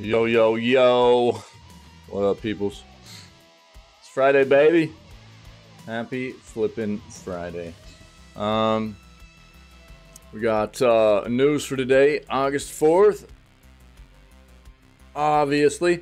Yo, yo, yo. What up, peoples? It's Friday, baby. Happy flipping Friday. Um, we got uh, news for today, August 4th. Obviously,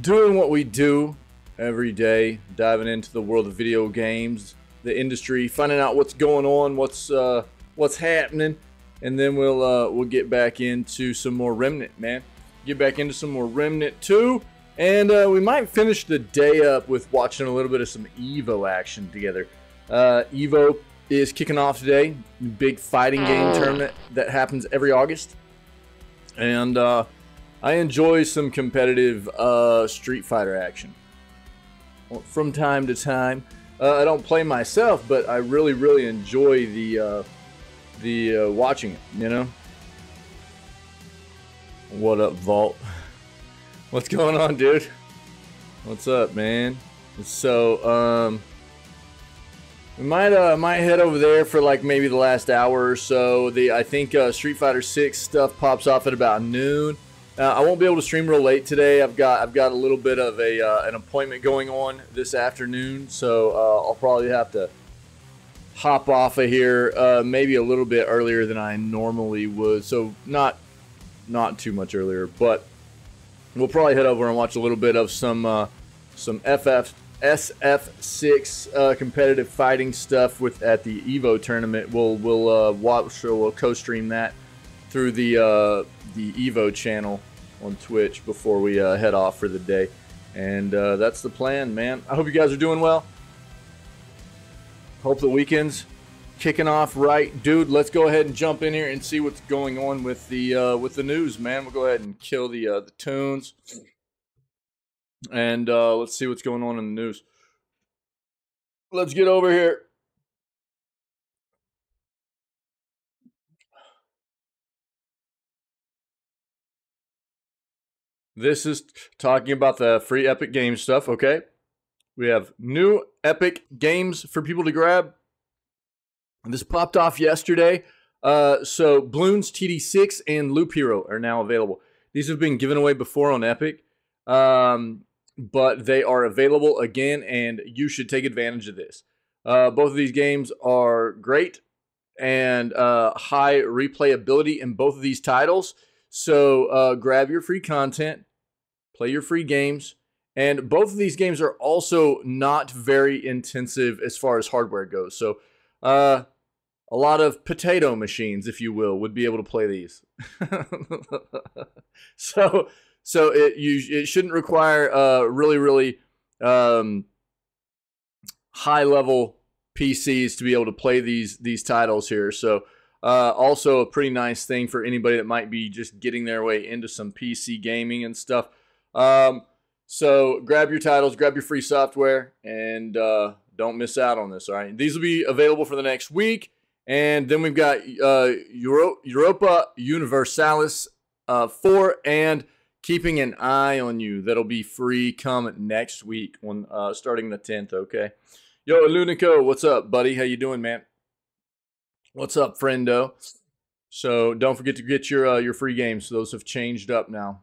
doing what we do every day, diving into the world of video games, the industry, finding out what's going on, what's uh, what's happening, and then we'll uh, we'll get back into some more Remnant, man get back into some more Remnant 2. And uh, we might finish the day up with watching a little bit of some Evo action together. Uh, Evo is kicking off today. Big fighting game tournament that happens every August. And uh, I enjoy some competitive uh, Street Fighter action from time to time. Uh, I don't play myself, but I really, really enjoy the uh, the watching it. You know. What up, Vault? What's going on, dude? What's up, man? So, um, we might uh might head over there for like maybe the last hour or so. The I think uh, Street Fighter Six stuff pops off at about noon. Uh, I won't be able to stream real late today. I've got I've got a little bit of a uh, an appointment going on this afternoon, so uh, I'll probably have to hop off of here uh, maybe a little bit earlier than I normally would. So not not too much earlier, but we'll probably head over and watch a little bit of some uh, some FF SF6 uh, competitive fighting stuff with at the Evo tournament. We'll we'll uh, watch or we'll co-stream that through the uh, the Evo channel on Twitch before we uh, head off for the day. And uh, that's the plan, man. I hope you guys are doing well. Hope the weekends kicking off right, dude. Let's go ahead and jump in here and see what's going on with the uh, with the news, man. We'll go ahead and kill the uh, the tunes, and uh, let's see what's going on in the news. Let's get over here. This is talking about the free Epic Games stuff, okay? We have new Epic Games for people to grab. This popped off yesterday. Uh, so Bloons TD6 and Loop Hero are now available. These have been given away before on Epic, um, but they are available again, and you should take advantage of this. Uh, both of these games are great and uh, high replayability in both of these titles. So uh, grab your free content, play your free games, and both of these games are also not very intensive as far as hardware goes. So uh, a lot of potato machines, if you will, would be able to play these. so, so it you it shouldn't require uh really really um, high level PCs to be able to play these these titles here. So. Uh, also, a pretty nice thing for anybody that might be just getting their way into some PC gaming and stuff. Um, so, grab your titles, grab your free software, and uh, don't miss out on this. All right, these will be available for the next week. And then we've got uh, Euro- Europa Universalis uh, 4 and Keeping an Eye on You. That'll be free come next week when uh, starting the 10th, okay? Yo, Lunico, what's up, buddy? How you doing, man? What's up, friendo? So don't forget to get your uh, your free games. Those have changed up now.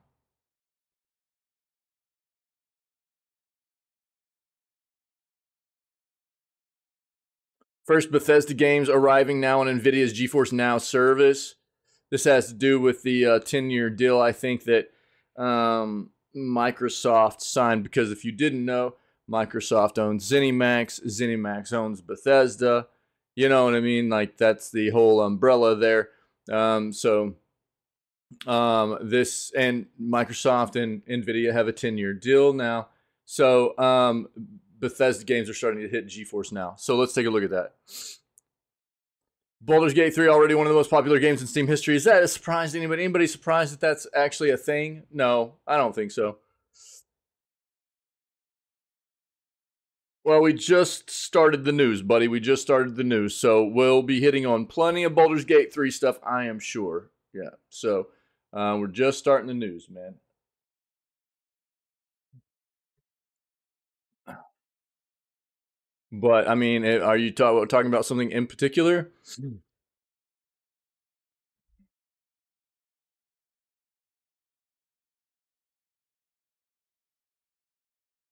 First Bethesda games arriving now on NVIDIA's GeForce Now service. This has to do with the uh, 10 year deal, I think, that um, Microsoft signed. Because if you didn't know, Microsoft owns ZeniMax, ZeniMax owns Bethesda. You know what I mean? Like, that's the whole umbrella there. Um, so, um, this and Microsoft and NVIDIA have a 10 year deal now. So, um, Bethesda games are starting to hit GeForce now. So let's take a look at that. Baldur's Gate 3 already one of the most popular games in Steam history. Is that a surprise to anybody? Anybody surprised that that's actually a thing? No, I don't think so. Well, we just started the news, buddy. We just started the news. So we'll be hitting on plenty of Baldur's Gate 3 stuff, I am sure. Yeah. So uh, we're just starting the news, man. But I mean, are you talk, talking about something in particular? Hmm.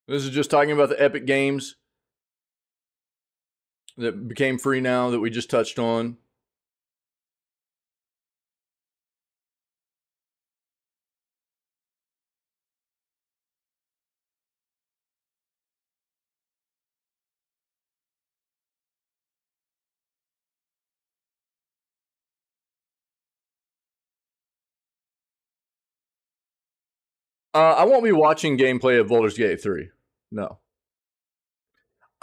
This is just talking about the Epic Games that became free now that we just touched on. Uh, I won't be watching gameplay of Baldur's Gate 3. No.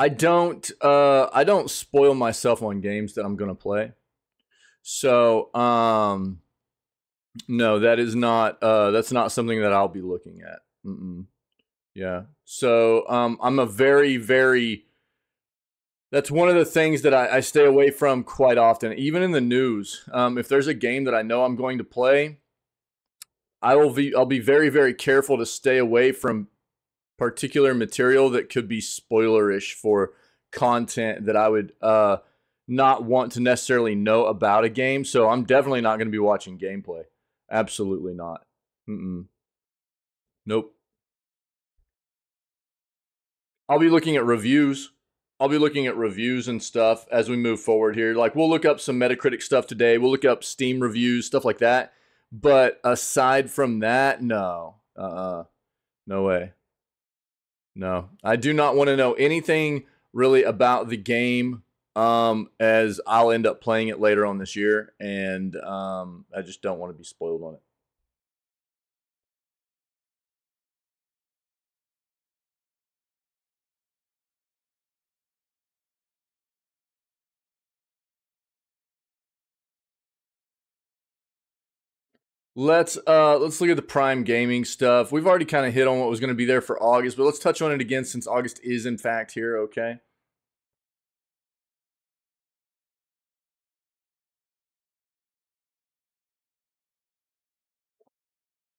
I don't uh I don't spoil myself on games that I'm going to play. So, um no, that is not uh that's not something that I'll be looking at. Mm-mm. Yeah. So, um I'm a very very that's one of the things that I, I, stay away from quite often, even in the news. Um, if there's a game that I know I'm going to play, I will be I'll be very very careful to stay away from particular material that could be spoilerish for content that I would uh, not want to necessarily know about a game. So I'm definitely not going to be watching gameplay. Absolutely not. Mm-mm. Nope. I'll be looking at reviews. I'll be looking at reviews and stuff as we move forward here. Like we'll look up some Metacritic stuff today. We'll look up Steam reviews, stuff like that. But aside from that, no. Uh-uh. No way. No. I do not want to know anything really about the game um as I'll end up playing it later on this year and um I just don't want to be spoiled on it. Let's uh let's look at the Prime Gaming stuff. We've already kind of hit on what was going to be there for August, but let's touch on it again since August is in fact here, okay?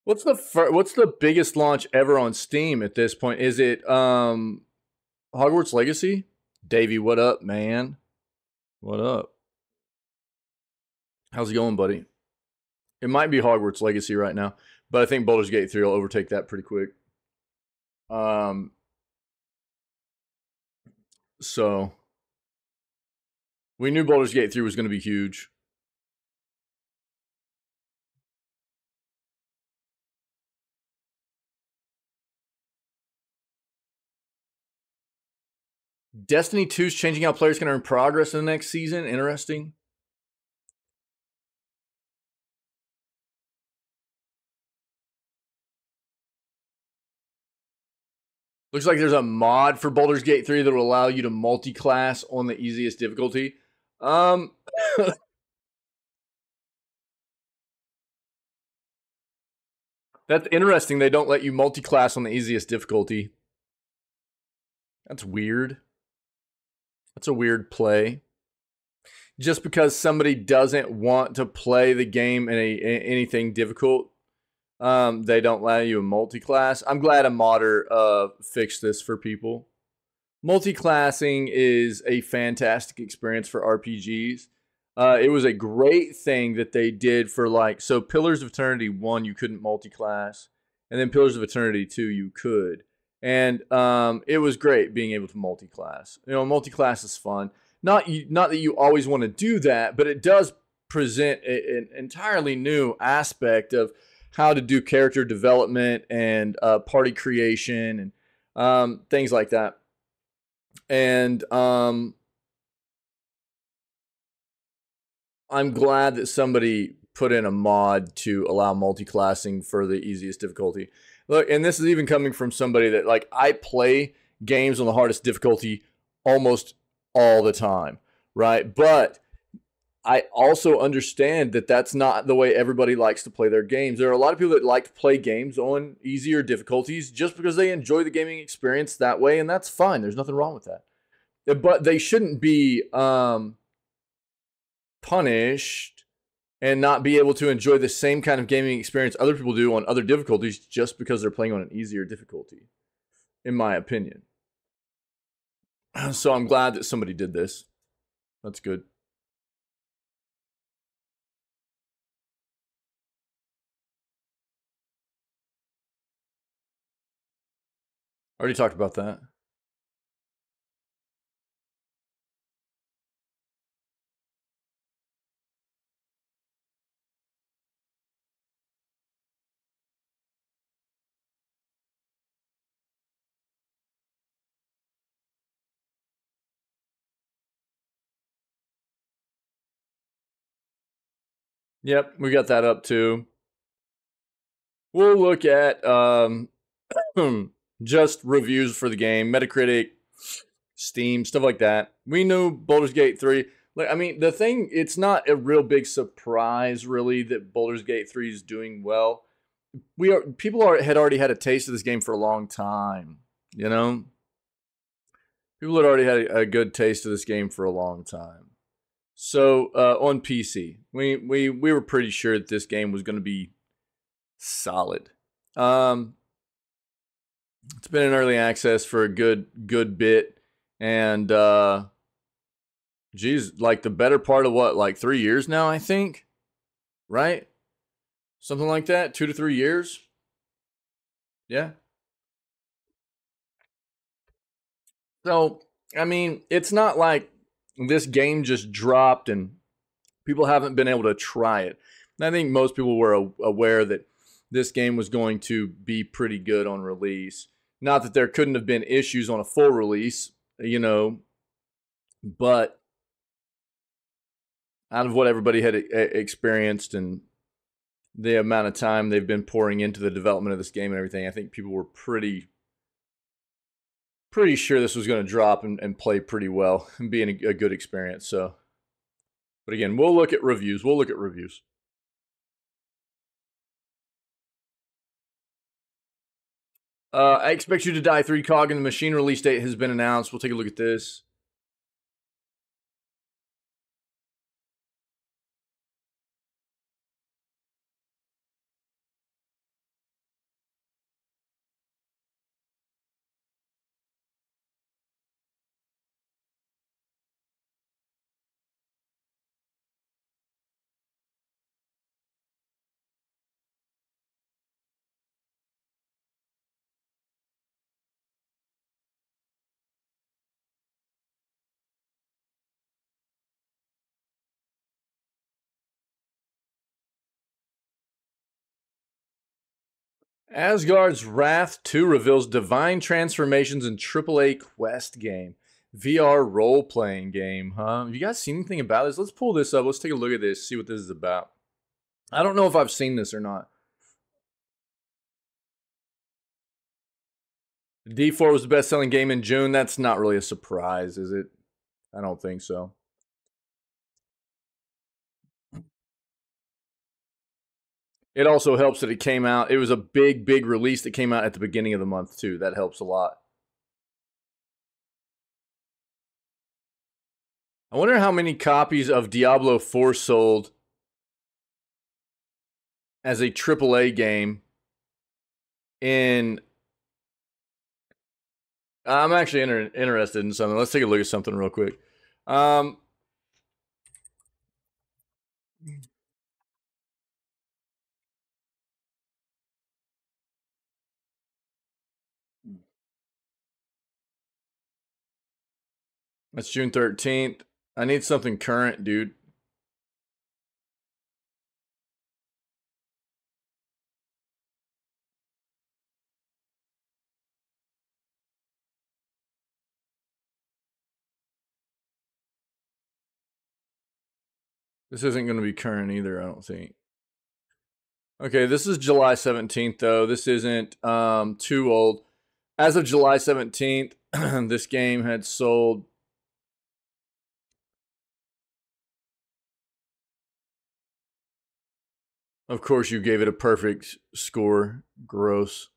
What's the fir- what's the biggest launch ever on Steam at this point? Is it um Hogwarts Legacy? Davey, what up, man? What up? How's it going, buddy? It might be Hogwarts Legacy right now, but I think Baldur's Gate 3 will overtake that pretty quick. Um, so we knew Baldur's Gate 3 was going to be huge. Destiny 2 is changing how players can earn progress in the next season. Interesting. Looks like there's a mod for Baldur's Gate 3 that will allow you to multi-class on the easiest difficulty. Um That's interesting. They don't let you multi-class on the easiest difficulty. That's weird. That's a weird play. Just because somebody doesn't want to play the game in a, in anything difficult um, they don't allow you a multi-class. I'm glad a modder uh, fixed this for people. Multi-classing is a fantastic experience for RPGs. Uh, it was a great thing that they did for like so Pillars of Eternity one you couldn't multi-class, and then Pillars of Eternity two you could, and um, it was great being able to multi-class. You know, multi-class is fun. Not you, not that you always want to do that, but it does present a, an entirely new aspect of how to do character development and uh, party creation and um, things like that. And um, I'm glad that somebody put in a mod to allow multi-classing for the easiest difficulty. Look, and this is even coming from somebody that like I play games on the hardest difficulty almost all the time, right? But I also understand that that's not the way everybody likes to play their games. There are a lot of people that like to play games on easier difficulties just because they enjoy the gaming experience that way, and that's fine. There's nothing wrong with that. Uh, but they shouldn't be um, punished and not be able to enjoy the same kind of gaming experience other people do on other difficulties just because they're playing on an easier difficulty, in my opinion. So I'm glad that somebody did this. That's good. Already talked about that. Yep, we got that up too. We'll look at um, just reviews for the game, Metacritic, Steam, stuff like that. We knew Baldur's Gate 3. Like, I mean, the thing, it's not a real big surprise, really, that Baldur's Gate 3 is doing well. We are people are had already had a taste of this game for a long time, you know. People had already had a, a good taste of this game for a long time. So uh, on PC, we we we were pretty sure that this game was going to be solid. Um, it's been in early access for a good good bit, and uh, geez, like the better part of what, like three years now, I think, right? Something like that, two to three years. Yeah. So, I mean, it's not like this game just dropped and people haven't been able to try it. And I think most people were aware that this game was going to be pretty good on release. Not that there couldn't have been issues on a full release, you know, but out of what everybody had experienced and the amount of time they've been pouring into the development of this game and everything, I think people were pretty pretty sure this was going to drop and, and, play pretty well and be a, a good experience. So, but again, we'll look at reviews. We'll look at reviews. Uh, I expect you to die three cog in the machine release date has been announced. We'll take a look at this. Asgard's Wrath 2 reveals divine transformations in AAA Quest game. VR role playing game, huh? Have you guys seen anything about this? Let's pull this up. Let's take a look at this, see what this is about. I don't know if I've seen this or not. D4 was the best selling game in June. That's not really a surprise, is it? I don't think so. It also helps that it came out. It was a big, big release that came out at the beginning of the month too. That helps a lot. I wonder how many copies of Diablo 4 sold as a AAA game in I'm actually inter- interested in something. Let's take a look at something real quick. Um, That's June 13th. I need something current, dude. This isn't going to be current either, I don't think. Okay, this is July 17th, though. This isn't um, too old. As of July 17th, this game had sold Of course, you gave it a perfect score. Gross.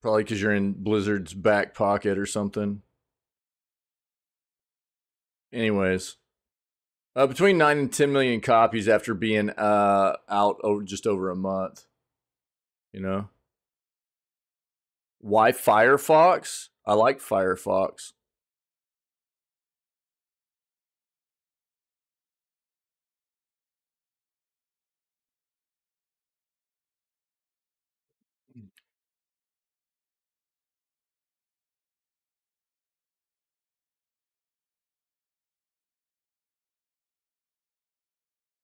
Probably because you're in Blizzard's back pocket or something. Anyways, uh, between 9 and 10 million copies after being uh, out over just over a month. You know? Why Firefox? I like Firefox.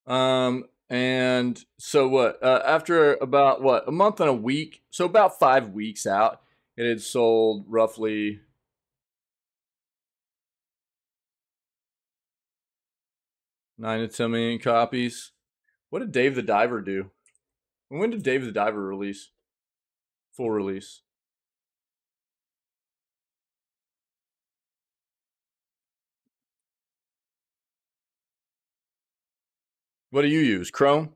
Um, and so what? Uh, after about what a month and a week, so about five weeks out, it had sold roughly. Nine to ten million copies. What did Dave the Diver do? When did Dave the Diver release? Full release. What do you use? Chrome?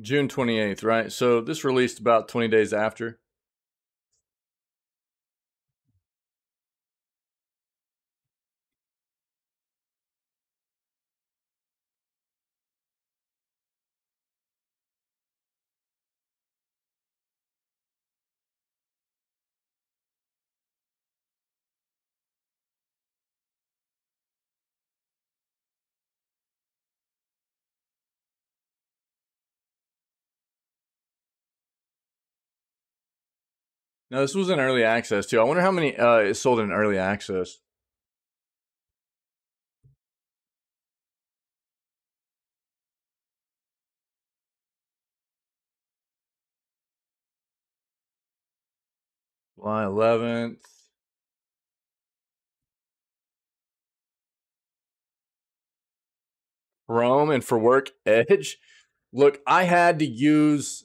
June 28th, right? So this released about 20 days after. No, this was in early access too. I wonder how many uh, is sold in early access. July 11th. Chrome and for work Edge. Look, I had to use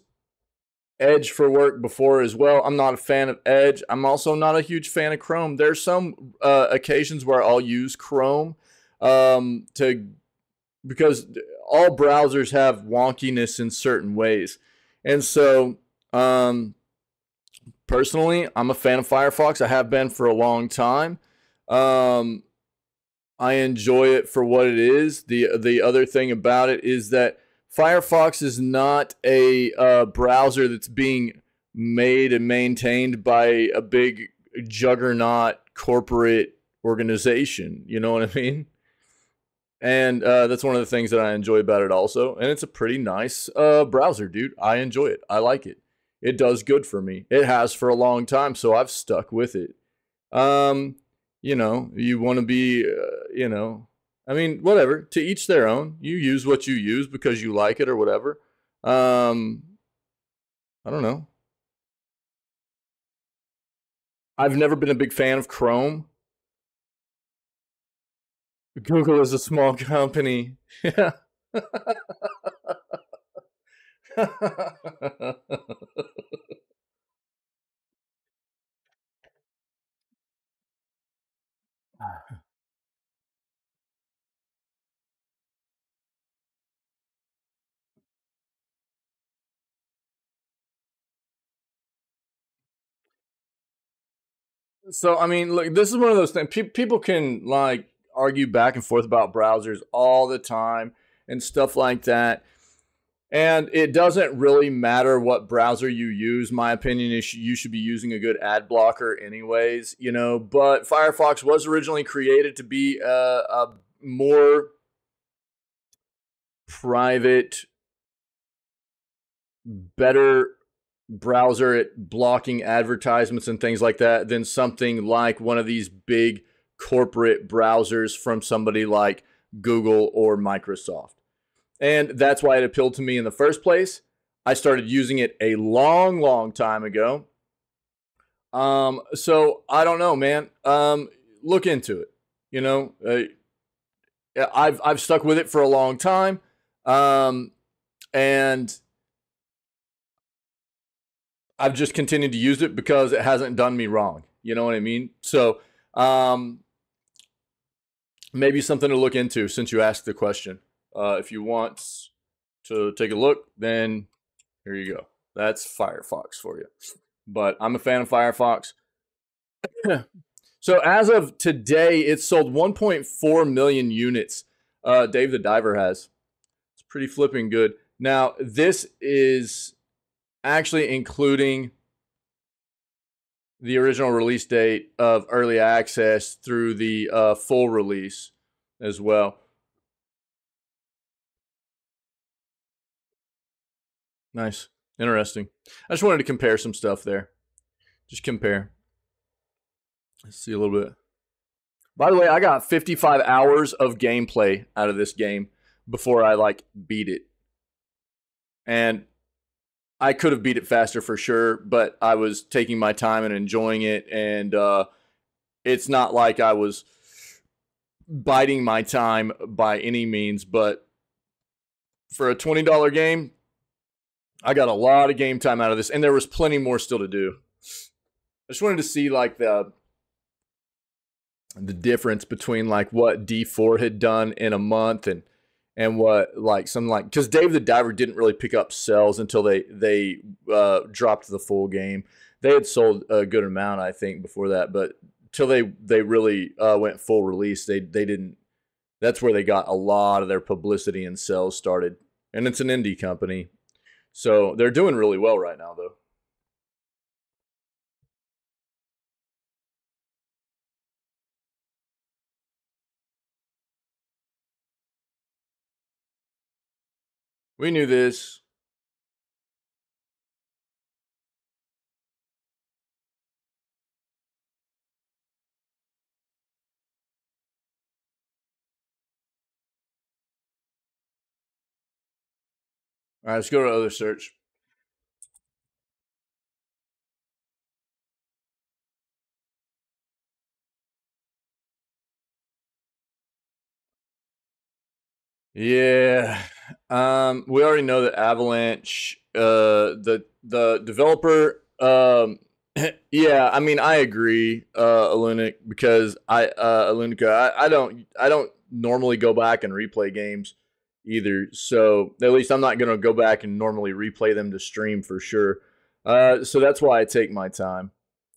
Edge for work before as well. I'm not a fan of Edge. I'm also not a huge fan of Chrome. There's some uh, occasions where I'll use Chrome um, to because all browsers have wonkiness in certain ways, and so um, personally, I'm a fan of Firefox. I have been for a long time. Um, I enjoy it for what it is. the The other thing about it is that Firefox is not a uh, browser that's being made and maintained by a big juggernaut corporate organization. You know what I mean? And uh, that's one of the things that I enjoy about it, also. And it's a pretty nice uh, browser, dude. I enjoy it. I like it. It does good for me. It has for a long time, so I've stuck with it. Um, you know, you want to be, uh, you know, I mean, whatever. To each their own. You use what you use because you like it or whatever. Um, I don't know. I've never been a big fan of Chrome. Google is a small company. Yeah. So I mean, look, this is one of those things. Pe- people can like argue back and forth about browsers all the time and stuff like that. And it doesn't really matter what browser you use. My opinion is you should be using a good ad blocker, anyways. You know, but Firefox was originally created to be a, a more private, better browser at blocking advertisements and things like that than something like one of these big corporate browsers from somebody like Google or Microsoft. And that's why it appealed to me in the first place. I started using it a long, long time ago. Um, so I don't know, man. Um, look into it. You know, uh, I've I've stuck with it for a long time, um, and I've just continued to use it because it hasn't done me wrong. You know what I mean? So um, maybe something to look into since you asked the question. Uh, if you want to take a look, then here you go. That's Firefox for you. But I'm a fan of Firefox. so as of today, it's sold 1.4 million units. Uh, Dave the Diver has. It's pretty flipping good. Now, this is actually including the original release date of early access through the uh, full release as well. Nice. Interesting. I just wanted to compare some stuff there. Just compare. Let's see a little bit. By the way, I got 55 hours of gameplay out of this game before I like beat it. And I could have beat it faster for sure, but I was taking my time and enjoying it and uh it's not like I was biding my time by any means, but for a $20 game, I got a lot of game time out of this and there was plenty more still to do. I just wanted to see like the the difference between like what D4 had done in a month and and what like something like because Dave the Diver didn't really pick up sales until they they uh, dropped the full game. They had sold a good amount, I think, before that, but till they they really uh, went full release, they they didn't. That's where they got a lot of their publicity and sales started, and it's an indie company, so they're doing really well right now, though. We knew this. All right, let's go to other search. Yeah. Um, we already know that Avalanche, uh, the the developer, um, yeah, I mean, I agree, uh, Alunic, because I, uh, Alunica, I, I don't, I don't normally go back and replay games either. So at least I'm not gonna go back and normally replay them to stream for sure. Uh, so that's why I take my time.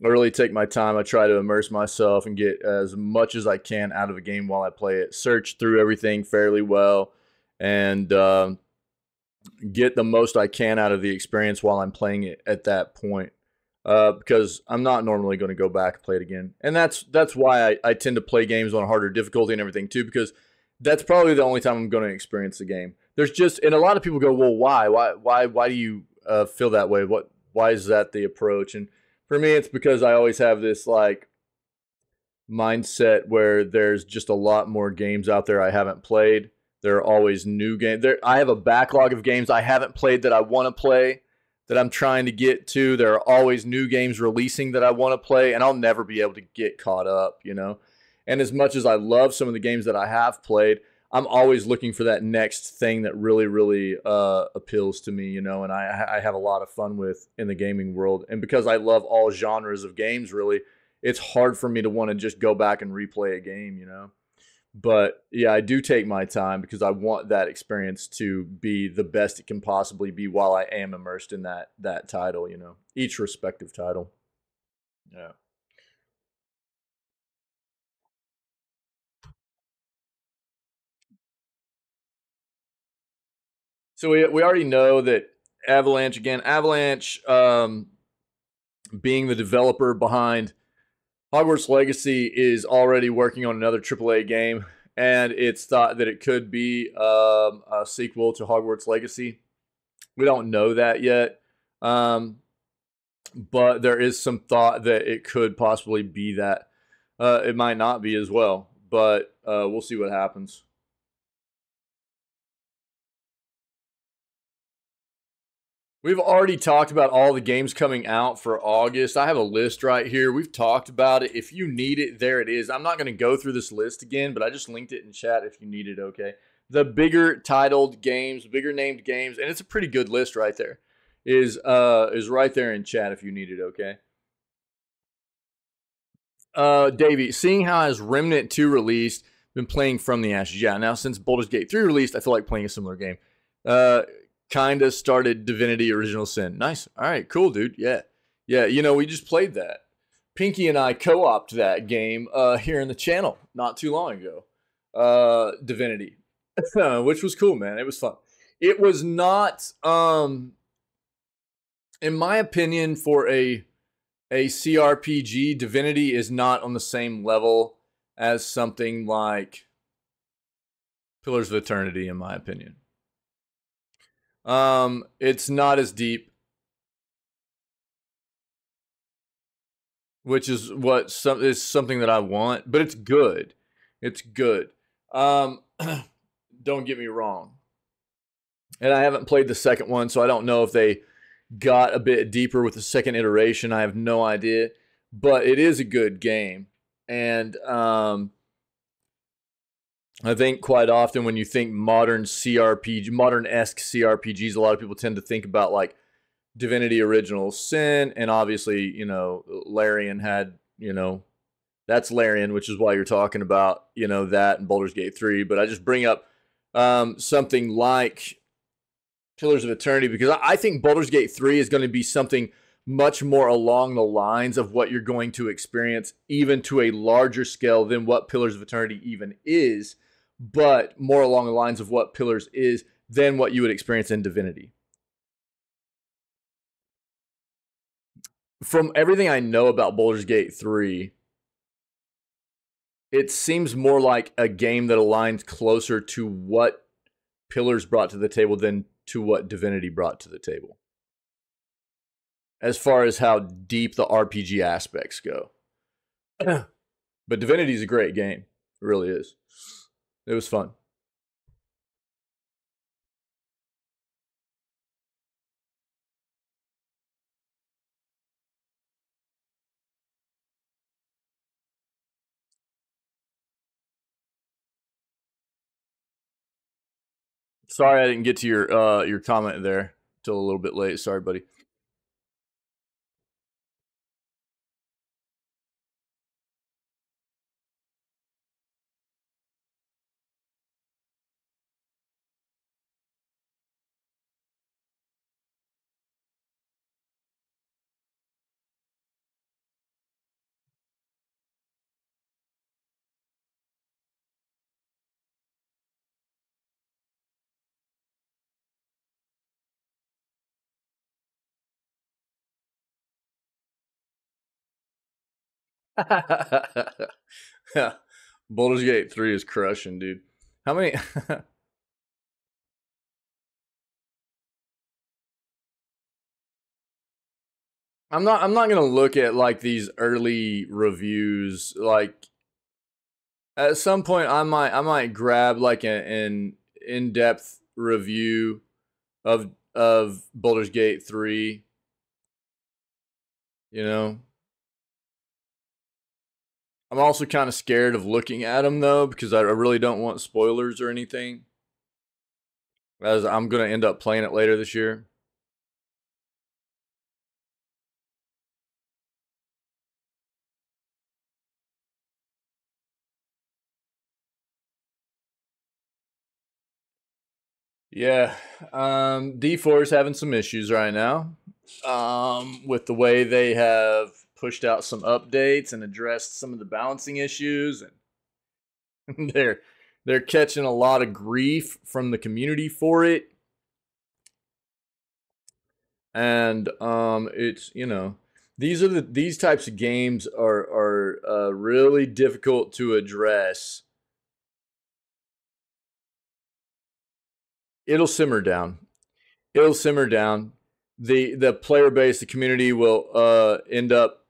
I really take my time. I try to immerse myself and get as much as I can out of a game while I play it. Search through everything fairly well and uh, get the most I can out of the experience while I'm playing it at that point. Uh, because I'm not normally going to go back and play it again, and that's that's why I, I tend to play games on harder difficulty and everything too. Because that's probably the only time I'm going to experience the game. There's just and a lot of people go, well, why, why, why, why do you uh, feel that way? What, why is that the approach? And for me, it's because I always have this like mindset where there's just a lot more games out there I haven't played. There are always new games. There, I have a backlog of games I haven't played that I want to play, that I'm trying to get to. There are always new games releasing that I want to play, and I'll never be able to get caught up. You know, and as much as I love some of the games that I have played, I'm always looking for that next thing that really, really uh, appeals to me, you know, and I, I have a lot of fun with in the gaming world. And because I love all genres of games, really, it's hard for me to want to just go back and replay a game, you know. But yeah, I do take my time because I want that experience to be the best it can possibly be while I am immersed in that that title, you know, each respective title. Yeah. So we we already know that Avalanche again, Avalanche um, being the developer behind Hogwarts Legacy is already working on another AAA game, and it's thought that it could be um, a sequel to Hogwarts Legacy. We don't know that yet, um, but there is some thought that it could possibly be that. Uh, it might not be as well, but uh, we'll see what happens. We've already talked about all the games coming out for August. I have a list right here. We've talked about it. If you need it, there it is. I'm not going to go through this list again, but I just linked it in chat if you need it, okay? The bigger titled games, bigger named games, and it's a pretty good list right there. Is uh is right there in chat if you need it, okay? Uh Davey, seeing how as Remnant 2 released, been playing from the ashes. Yeah, now since Baldur's Gate 3 released, I feel like playing a similar game. Uh kind of started Divinity Original Sin. Nice. All right, cool, dude. Yeah. Yeah, you know, we just played that. Pinky and I co-opted that game uh, here in the channel not too long ago. Uh, Divinity, which was cool, man. It was fun. It was not, um, in my opinion, for a a CRPG, Divinity is not on the same level as something like Pillars of Eternity, in my opinion. Um, it's not as deep. which is what some is something that I want, but it's good. It's good. Um, don't get me wrong. And I haven't played the second one, so I don't know if they got a bit deeper with the second iteration. I have no idea, but it is a good game. And um, I think quite often when you think modern CRPG, modern esque CRPGs, a lot of people tend to think about like Divinity Original Sin, and obviously, you know, Larian had, you know, that's Larian, which is why you're talking about, you know, that and Baldur's Gate 3. But I just bring up um, something like Pillars of Eternity because I think Baldur's Gate 3 is going to be something much more along the lines of what you're going to experience, even to a larger scale than what Pillars of Eternity even is, but more along the lines of what Pillars is than what you would experience in Divinity. From everything I know about Baldur's Gate 3, it seems more like a game that aligns closer to what Pillars brought to the table than to what Divinity brought to the table. As far as how deep the RPG aspects go. but Divinity is a great game. It really is. It was fun. Sorry I didn't get to your uh your comment there till a little bit late. Sorry, buddy. Yeah. Baldur's Gate 3 is crushing, dude. How many I'm not I'm not going to look at like these early reviews like at some point I might I might grab like an in-depth review of of Baldur's Gate 3 you know I'm also kind of scared of looking at them though because I really don't want spoilers or anything. As I'm going to end up playing it later this year. Yeah, um, D4 is having some issues right now um, with the way they have pushed out some updates and addressed some of the balancing issues and they're they're catching a lot of grief from the community for it. And um it's you know these are the these types of games are are uh, really difficult to address. It'll simmer down. It'll simmer down. The the player base the community will uh end up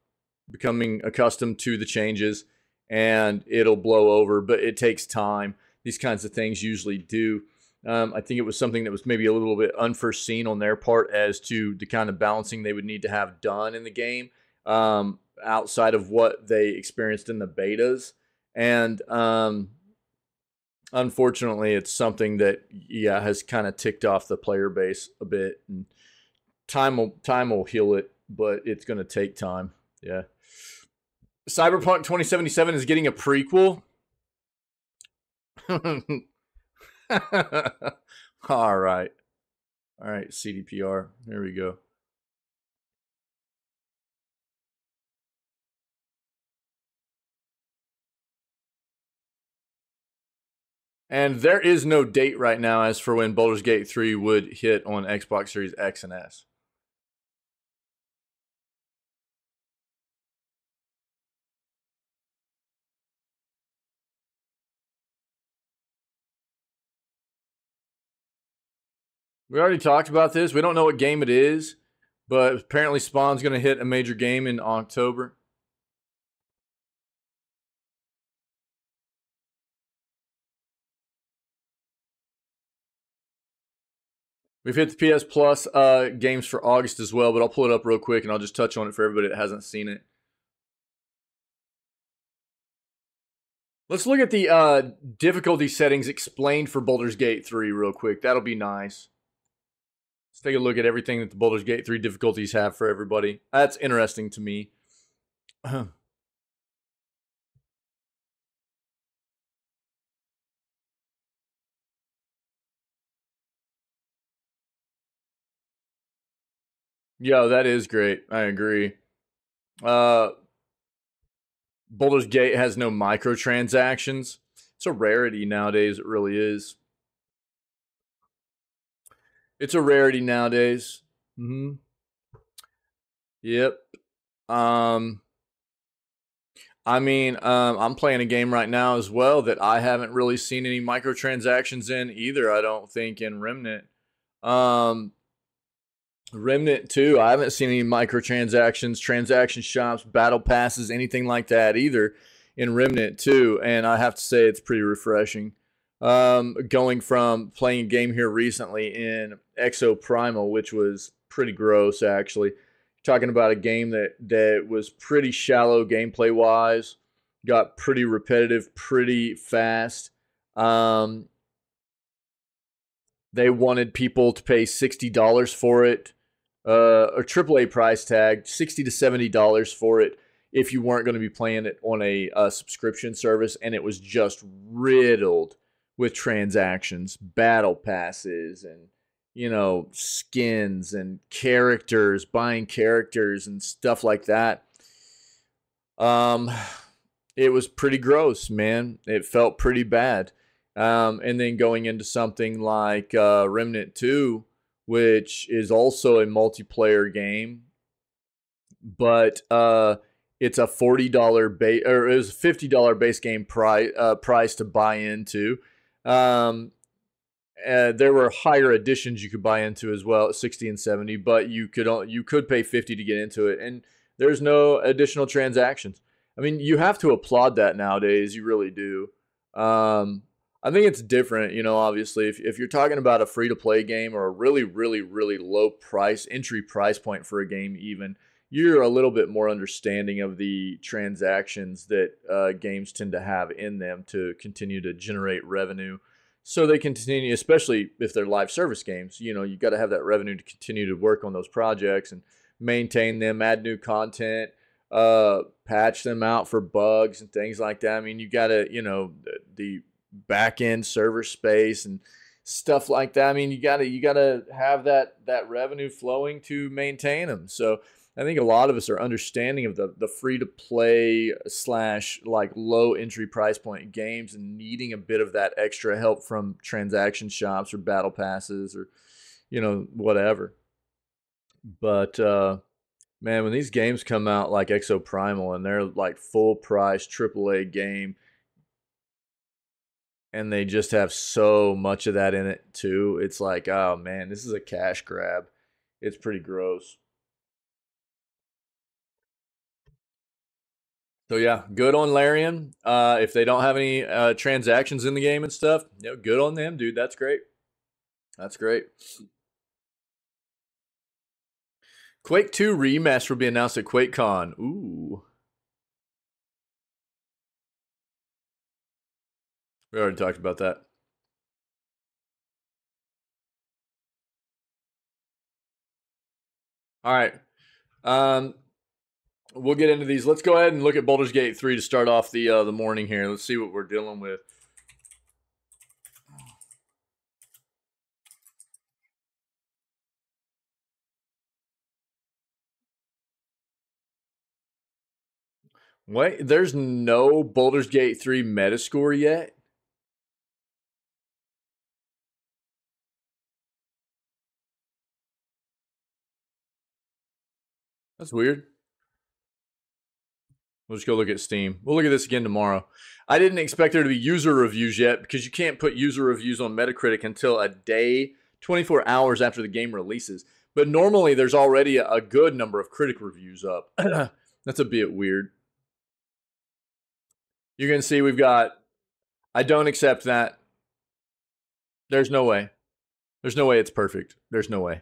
becoming accustomed to the changes and it'll blow over, but it takes time. These kinds of things usually do. Um, I think it was something that was maybe a little bit unforeseen on their part as to the kind of balancing they would need to have done in the game um, outside of what they experienced in the betas. And um, unfortunately, it's something that yeah has kind of ticked off the player base a bit. And time will time will heal it, but it's going to take time. Yeah. Cyberpunk 2077 is getting a prequel. All right. All right, CDPR. Here we go. And there is no date right now as for when Baldur's Gate 3 would hit on Xbox Series X and S. We already talked about this. We don't know what game it is, but apparently Spawn's going to hit a major game in October. We've hit the PS Plus uh, games for August as well, but I'll pull it up real quick and I'll just touch on it for everybody that hasn't seen it. Let's look at the uh, difficulty settings explained for Baldur's Gate 3 real quick. That'll be nice. Let's take a look at everything that the Baldur's Gate 3 difficulties have for everybody. That's interesting to me. Yo, that is great. I agree. Uh, Baldur's Gate has no microtransactions. It's a rarity nowadays. It really is. It's a rarity nowadays. Mm-hmm. Yep. Um, I mean, um, I'm playing a game right now as well that I haven't really seen any microtransactions in either. I don't think in Remnant. Um, Remnant 2, I haven't seen any microtransactions, transaction shops, battle passes, anything like that either in Remnant 2. And I have to say, it's pretty refreshing. Um, going from playing a game here recently in Exoprimal, which was pretty gross actually. Talking about a game that, that was pretty shallow gameplay wise, got pretty repetitive, pretty fast. Um, they wanted people to pay $60 for it uh, a AAA price tag, sixty to seventy dollars for it if you weren't going to be playing it on a, a subscription service, and it was just riddled with transactions, battle passes, and you know skins and characters, buying characters and stuff like that. Um, it was pretty gross, man. It felt pretty bad. Um, and then going into something like uh, Remnant Two which is also a multiplayer game, but uh, it's a forty dollar base or it was a fifty dollar base game price uh, price to buy into. Um, uh, there were higher editions you could buy into as well, sixty and seventy, but you could you could pay fifty to get into it, and there's no additional transactions. I mean, you have to applaud that nowadays. You really do. Um, I think it's different, you know, obviously. If, if you're talking about a free to play game or a really, really, really low price, entry price point for a game, even, you're a little bit more understanding of the transactions that uh, games tend to have in them to continue to generate revenue. So they continue, especially if they're live service games, you know, you got to have that revenue to continue to work on those projects and maintain them, add new content, uh, patch them out for bugs and things like that. I mean, you got to, you know, the, back end server space and stuff like that. I mean, you gotta you gotta have that that revenue flowing to maintain them. So I think a lot of us are understanding of the the free to play slash like low entry price point games and needing a bit of that extra help from transaction shops or battle passes or you know whatever. But uh, man, when these games come out like Exoprimal and they're like full price AAA game and they just have so much of that in it too. It's like, oh man, this is a cash grab. It's pretty gross. So yeah, good on Larian. Uh, if they don't have any uh, transactions in the game and stuff, you know, good on them, dude. That's great. That's great. Quake 2 remaster will be announced at QuakeCon. Ooh. We already talked about that. All right. Um, we'll get into these. Let's go ahead and look at Baldur's Gate 3 to start off the uh, the morning here. Let's see what we're dealing with. Wait, there's no Baldur's Gate 3 Metascore yet? That's weird. We'll just go look at Steam. We'll look at this again tomorrow. I didn't expect there to be user reviews yet because you can't put user reviews on Metacritic until a day, 24 hours after the game releases. But normally there's already a good number of critic reviews up. That's a bit weird. You can see we've got, I don't accept that. There's no way. There's no way it's perfect. There's no way.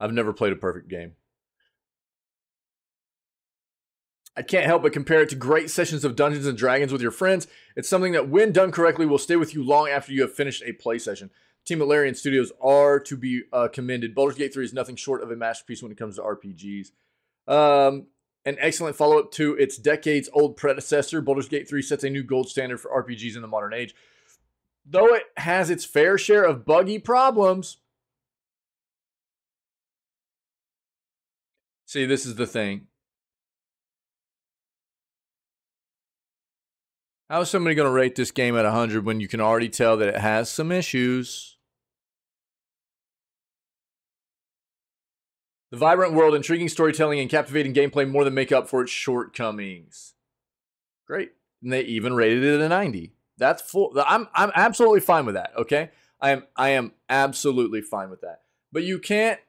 I've never played a perfect game. I can't help but compare it to great sessions of Dungeons and Dragons with your friends. It's something that, when done correctly, will stay with you long after you have finished a play session. Team at Larian Studios are to be uh, commended. Baldur's Gate 3 is nothing short of a masterpiece when it comes to RPGs. Um, an excellent follow up to its decades old predecessor, Baldur's Gate 3 sets a new gold standard for RPGs in the modern age. Though it has its fair share of buggy problems. See, this is the thing. How is somebody going to rate this game at 100 when you can already tell that it has some issues? The vibrant world, intriguing storytelling, and captivating gameplay more than make up for its shortcomings. Great. And they even rated it a 90. That's full. I'm I'm absolutely fine with that. Okay, I am I am absolutely fine with that. But you can't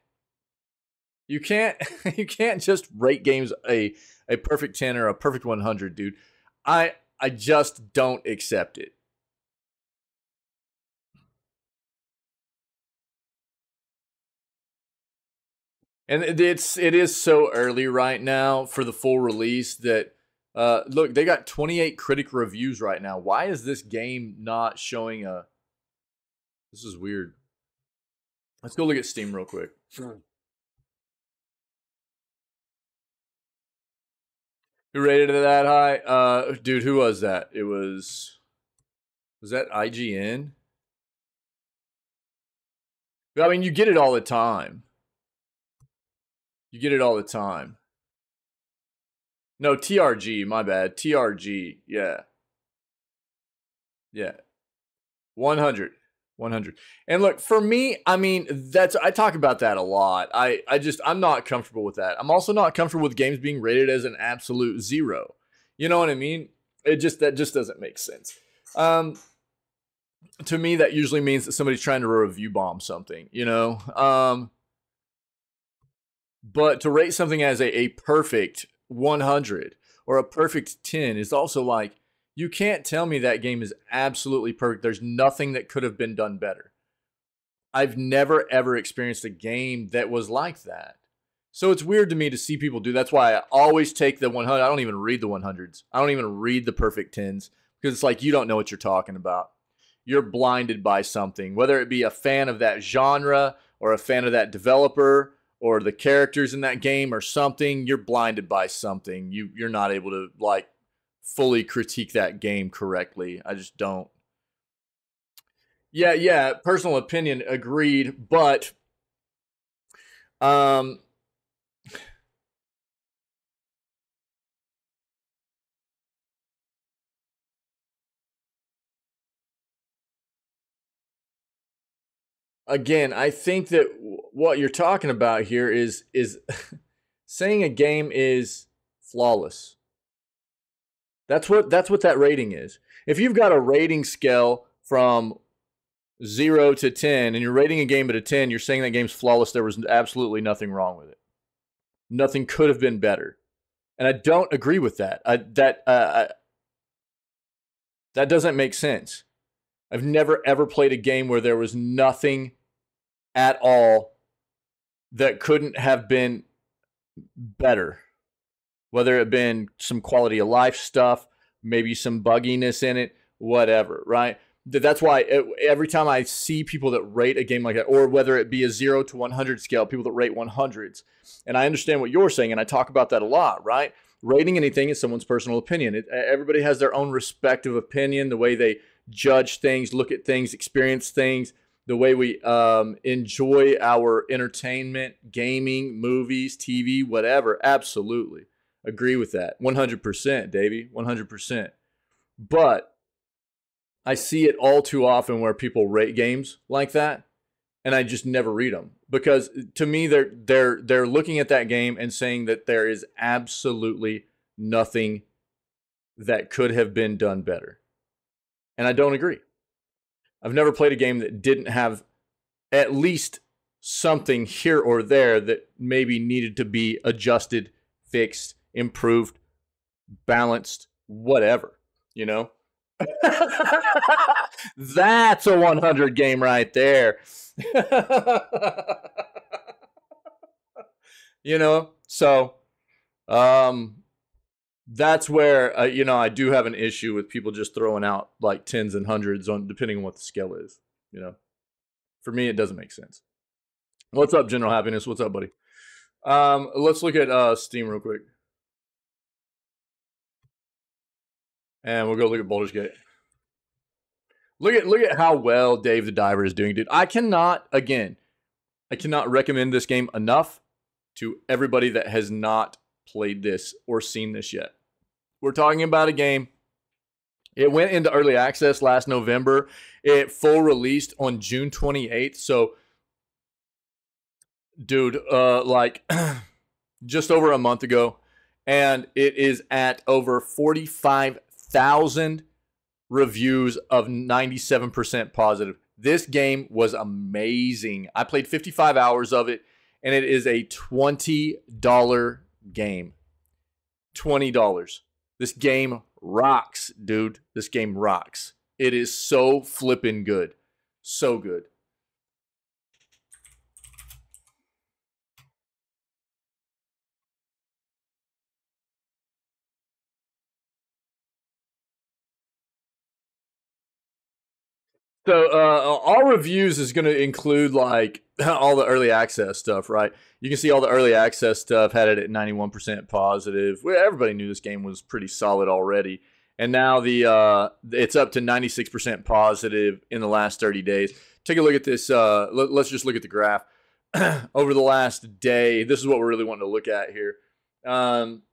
you can't you can't just rate games a a perfect 10 or a perfect 100, dude. I I just don't accept it. And it's it is so early right now for the full release that uh, look, they got 28 critic reviews right now. Why is this game not showing a? This is weird. Let's go look at Steam real quick. Sure. Who rated it that high? Uh, dude, who was that? It was. Was that IGN? I mean, you get it all the time. You get it all the time. No, TRG, my bad. TRG. Yeah. Yeah. 100. 100. And look, for me, I mean, that's I talk about that a lot. I I just I'm not comfortable with that. I'm also not comfortable with games being rated as an absolute 0. You know what I mean? It just that just doesn't make sense. Um to me that usually means that somebody's trying to review bomb something, you know? Um but to rate something as a, a perfect 100 or a perfect 10 is also like you can't tell me that game is absolutely perfect. There's nothing that could have been done better. I've never ever experienced a game that was like that. So it's weird to me to see people do. That's why I always take the 100. I don't even read the 100s. I don't even read the perfect 10s because it's like you don't know what you're talking about. You're blinded by something, whether it be a fan of that genre or a fan of that developer or the characters in that game or something, you're blinded by something. You you're not able to like fully critique that game correctly. I just don't. Yeah, yeah, personal opinion agreed, but um again, I think that what you're talking about here is is saying a game is flawless. That's what that's what that rating is. If you've got a rating scale from 0 to 10 and you're rating a game at a 10, you're saying that game's flawless, there was absolutely nothing wrong with it. Nothing could have been better. And I don't agree with that. I, that uh, I, that doesn't make sense. I've never ever played a game where there was nothing at all that couldn't have been better. Whether it been some quality of life stuff, maybe some bugginess in it, whatever, right? That's why every time I see people that rate a game like that, or whether it be a zero to 100 scale, people that rate 100s, and I understand what you're saying, and I talk about that a lot, right? Rating anything is someone's personal opinion. It, everybody has their own respective opinion, the way they judge things, look at things, experience things, the way we um, enjoy our entertainment, gaming, movies, TV, whatever. Absolutely. Agree with that. 100%, Davey. 100%. But I see it all too often where people rate games like that and I just never read them because uh, to me they're they're they're looking at that game and saying that there is absolutely nothing that could have been done better. And I don't agree. I've never played a game that didn't have at least something here or there that maybe needed to be adjusted, fixed, improved, balanced, whatever, you know? That's a 100 game right there. you know, so um that's where uh, you know I do have an issue with people just throwing out like tens and hundreds on depending on what the scale is, you know. For me it doesn't make sense. What's up General Happiness? What's up, buddy? Um let's look at uh Steam real quick. And we'll go look at Baldur's Gate. Look at look at how well Dave the Diver is doing, dude. I cannot again, I cannot recommend this game enough to everybody that has not played this or seen this yet. We're talking about a game. It went into early access last November. It full released on June 28th. So, dude, uh, like just over a month ago, and it is at over 45 thousand reviews of 97% positive. This game was amazing. I played 55 hours of it, and it is a $20 game. $20. This game rocks, dude. This game rocks. It is so flippin' good. So good. So uh, all reviews is going to include like all the early access stuff, right? You can see all the early access stuff had it at 91% positive. Well, everybody knew this game was pretty solid already, and now the uh, it's up to 96% positive in the last 30 days. Take a look at this. Uh, let, let's just look at the graph over the last day. This is what we're really wanting to look at here. Um,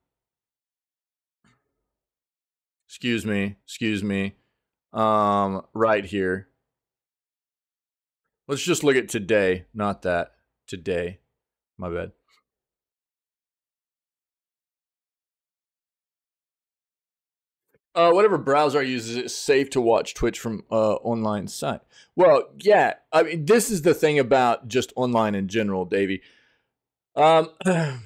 excuse me, excuse me. Um, right here Let's just look at today, not that. Today. My bad. Uh, whatever browser I use, is it safe to watch Twitch from uh, online site? Well, yeah. I mean, this is the thing about just online in general, Davey. Um,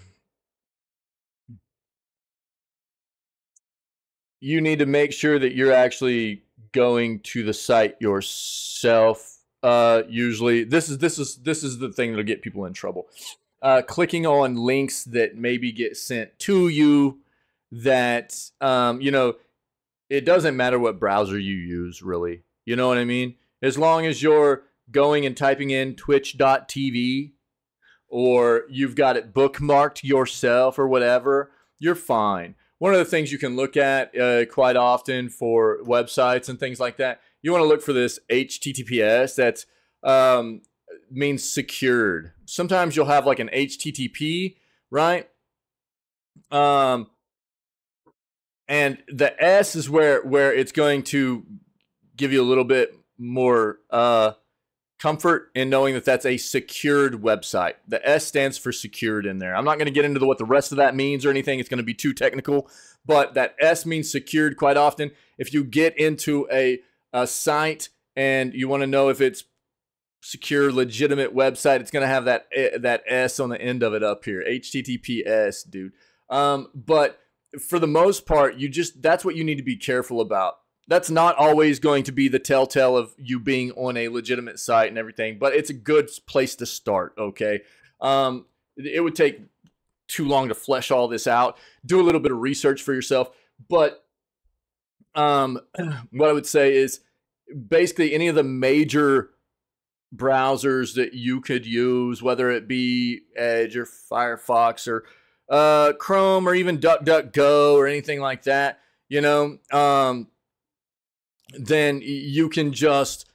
you need to make sure that you're actually going to the site yourself uh, usually this is this is this is the thing that'll get people in trouble. Uh, clicking on links that maybe get sent to you that um, you know it doesn't matter what browser you use really. You know what i mean? As long as you're going and typing in twitch.tv or you've got it bookmarked yourself or whatever you're fine. One of the things you can look at uh, quite often for websites and things like that you want to look for this HTTPS that um, means secured. Sometimes you'll have like an HTTP, right? Um, and the S is where where it's going to give you a little bit more uh, comfort in knowing that that's a secured website. The S stands for secured in there. I'm not going to get into the, what the rest of that means or anything. It's going to be too technical, but that S means secured quite often. If you get into a a site and you want to know if it's secure, legitimate website, it's going to have that eh, that S on the end of it up here, HTTPS, dude. Um, but for the most part, you just that's what you need to be careful about. That's not always going to be the telltale of you being on a legitimate site and everything, but it's a good place to start. Okay, um, it would take too long to flesh all this out. Do a little bit of research for yourself, but um, what I would say is basically any of the major browsers that you could use, whether it be Edge or Firefox or uh, Chrome or even DuckDuckGo or anything like that, you know, um, then you can just,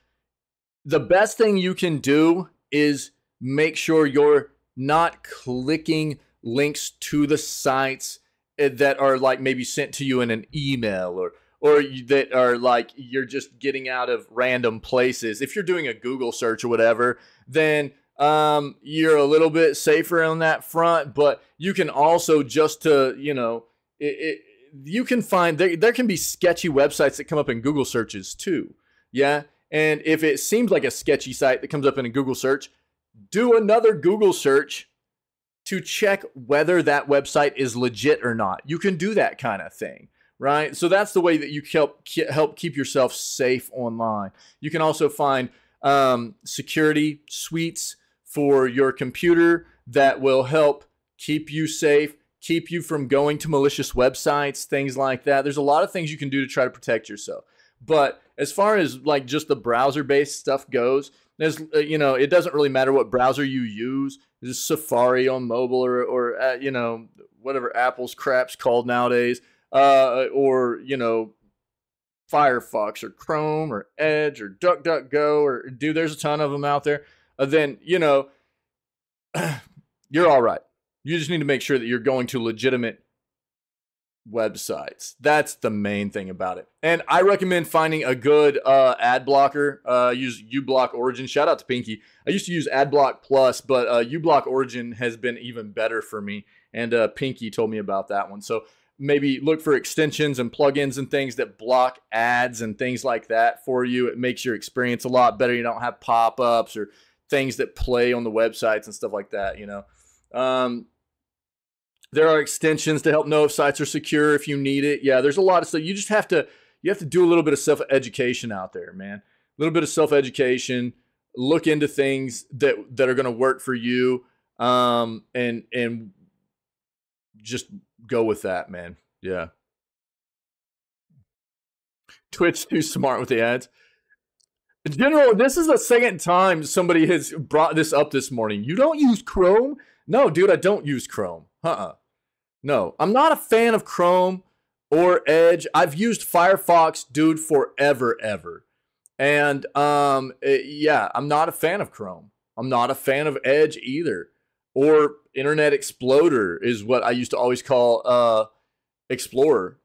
the best thing you can do is make sure you're not clicking links to the sites eh, that are like maybe sent to you in an email or or that are like you're just getting out of random places. If you're doing a Google search or whatever, then um, you're a little bit safer on that front. But you can also just to you know it, it you can find there, there can be sketchy websites that come up in Google searches too. Yeah. And if it seems like a sketchy site that comes up in a Google search, do another Google search to check whether that website is legit or not. You can do that kind of thing right? So that's the way that you help help keep yourself safe online. You can also find um, security suites for your computer that will help keep you safe, keep you from going to malicious websites, things like that. There's a lot of things you can do to try to protect yourself. But as far as like just the browser based stuff goes, there's uh, you know it doesn't really matter what browser you use. There's Safari on mobile or or uh, you know whatever Apple's crap's called nowadays uh, or you know Firefox or Chrome or Edge or DuckDuckGo or do there's a ton of them out there. Uh, then you know you're all right. You just need to make sure that you're going to legitimate websites. That's the main thing about it. And I recommend finding a good uh, ad blocker. Uh, use uBlock Origin. Shout out to Pinky. I used to use AdBlock Plus, but uh, uBlock Origin has been even better for me. And uh, Pinky told me about that one. So maybe look for extensions and plugins and things that block ads and things like that for you. It makes your experience a lot better. You don't have pop ups or things that play on the websites and stuff like that, you know. Um, there are extensions to help know if sites are secure if you need it. Yeah, there's a lot of stuff. You just have to you have to do a little bit of self education out there, man. A little bit of self education. Look into things that that are going to work for you, um, and and just go with that, man. Yeah. Twitch too smart with the ads. General, this is the second time somebody has brought this up this morning. You don't use Chrome? No, dude, I don't use Chrome. Uh-uh. No, I'm not a fan of Chrome or Edge. I've used Firefox, dude, forever, ever. And um, it, yeah, I'm not a fan of Chrome. I'm not a fan of Edge either or Internet Exploder is what I used to always call uh, Explorer.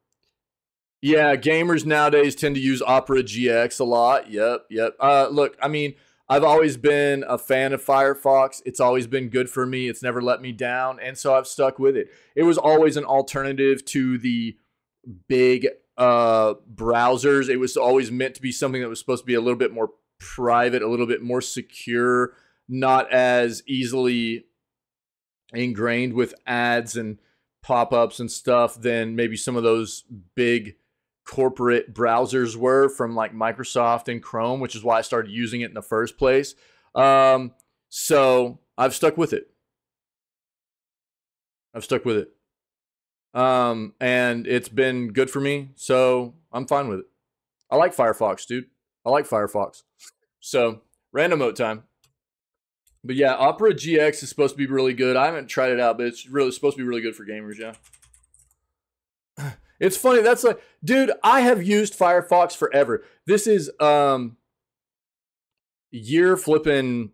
Yeah, gamers nowadays tend to use Opera GX a lot. Yep, yep. Uh, look, I mean, I've always been a fan of Firefox. It's always been good for me. It's never let me down, and so I've stuck with it. It was always an alternative to the big uh, browsers. It was always meant to be something that was supposed to be a little bit more private, a little bit more secure, not as easily ingrained with ads and pop-ups and stuff than maybe some of those big corporate browsers were from like Microsoft and Chrome, which is why I started using it in the first place. Um, so I've stuck with it. I've stuck with it. Um, and it's been good for me, so I'm fine with it. I like Firefox, dude. I like Firefox. So, random mode time. But yeah, Opera GX is supposed to be really good. I haven't tried it out, but it's really supposed to be really good for gamers. Yeah. It's funny. That's like, dude, I have used Firefox forever. This is um year flipping.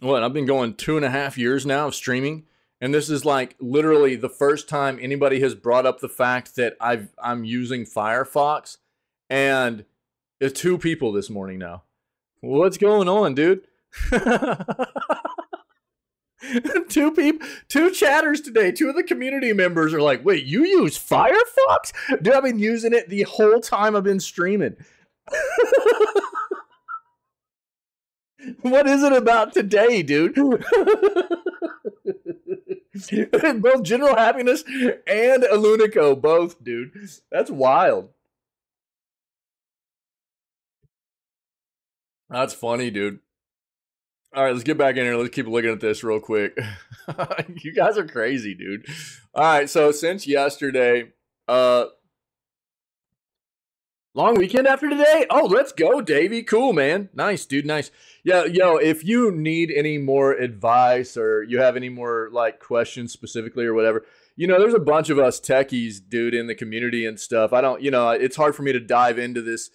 What I've been going two and a half years now of streaming, and this is like literally the first time anybody has brought up the fact that I've I'm using Firefox, and it's two people this morning now. What's going on, dude? two people, two chatters today. Two of the community members are like, "Wait, you use Firefox?" Dude, I've been using it the whole time I've been streaming. what is it about today, dude? both General Happiness and Alunico, both, dude. That's wild. That's funny, dude. All right, let's get back in here. Let's keep looking at this real quick. you guys are crazy, dude. All right, so since yesterday, uh long weekend after today? Oh, let's go, Davey. Cool, man. Nice, dude. Nice. Yeah, yo, if you need any more advice or you have any more like questions specifically or whatever, you know, there's a bunch of us techies, dude, in the community and stuff. I don't, you know, it's hard for me to dive into this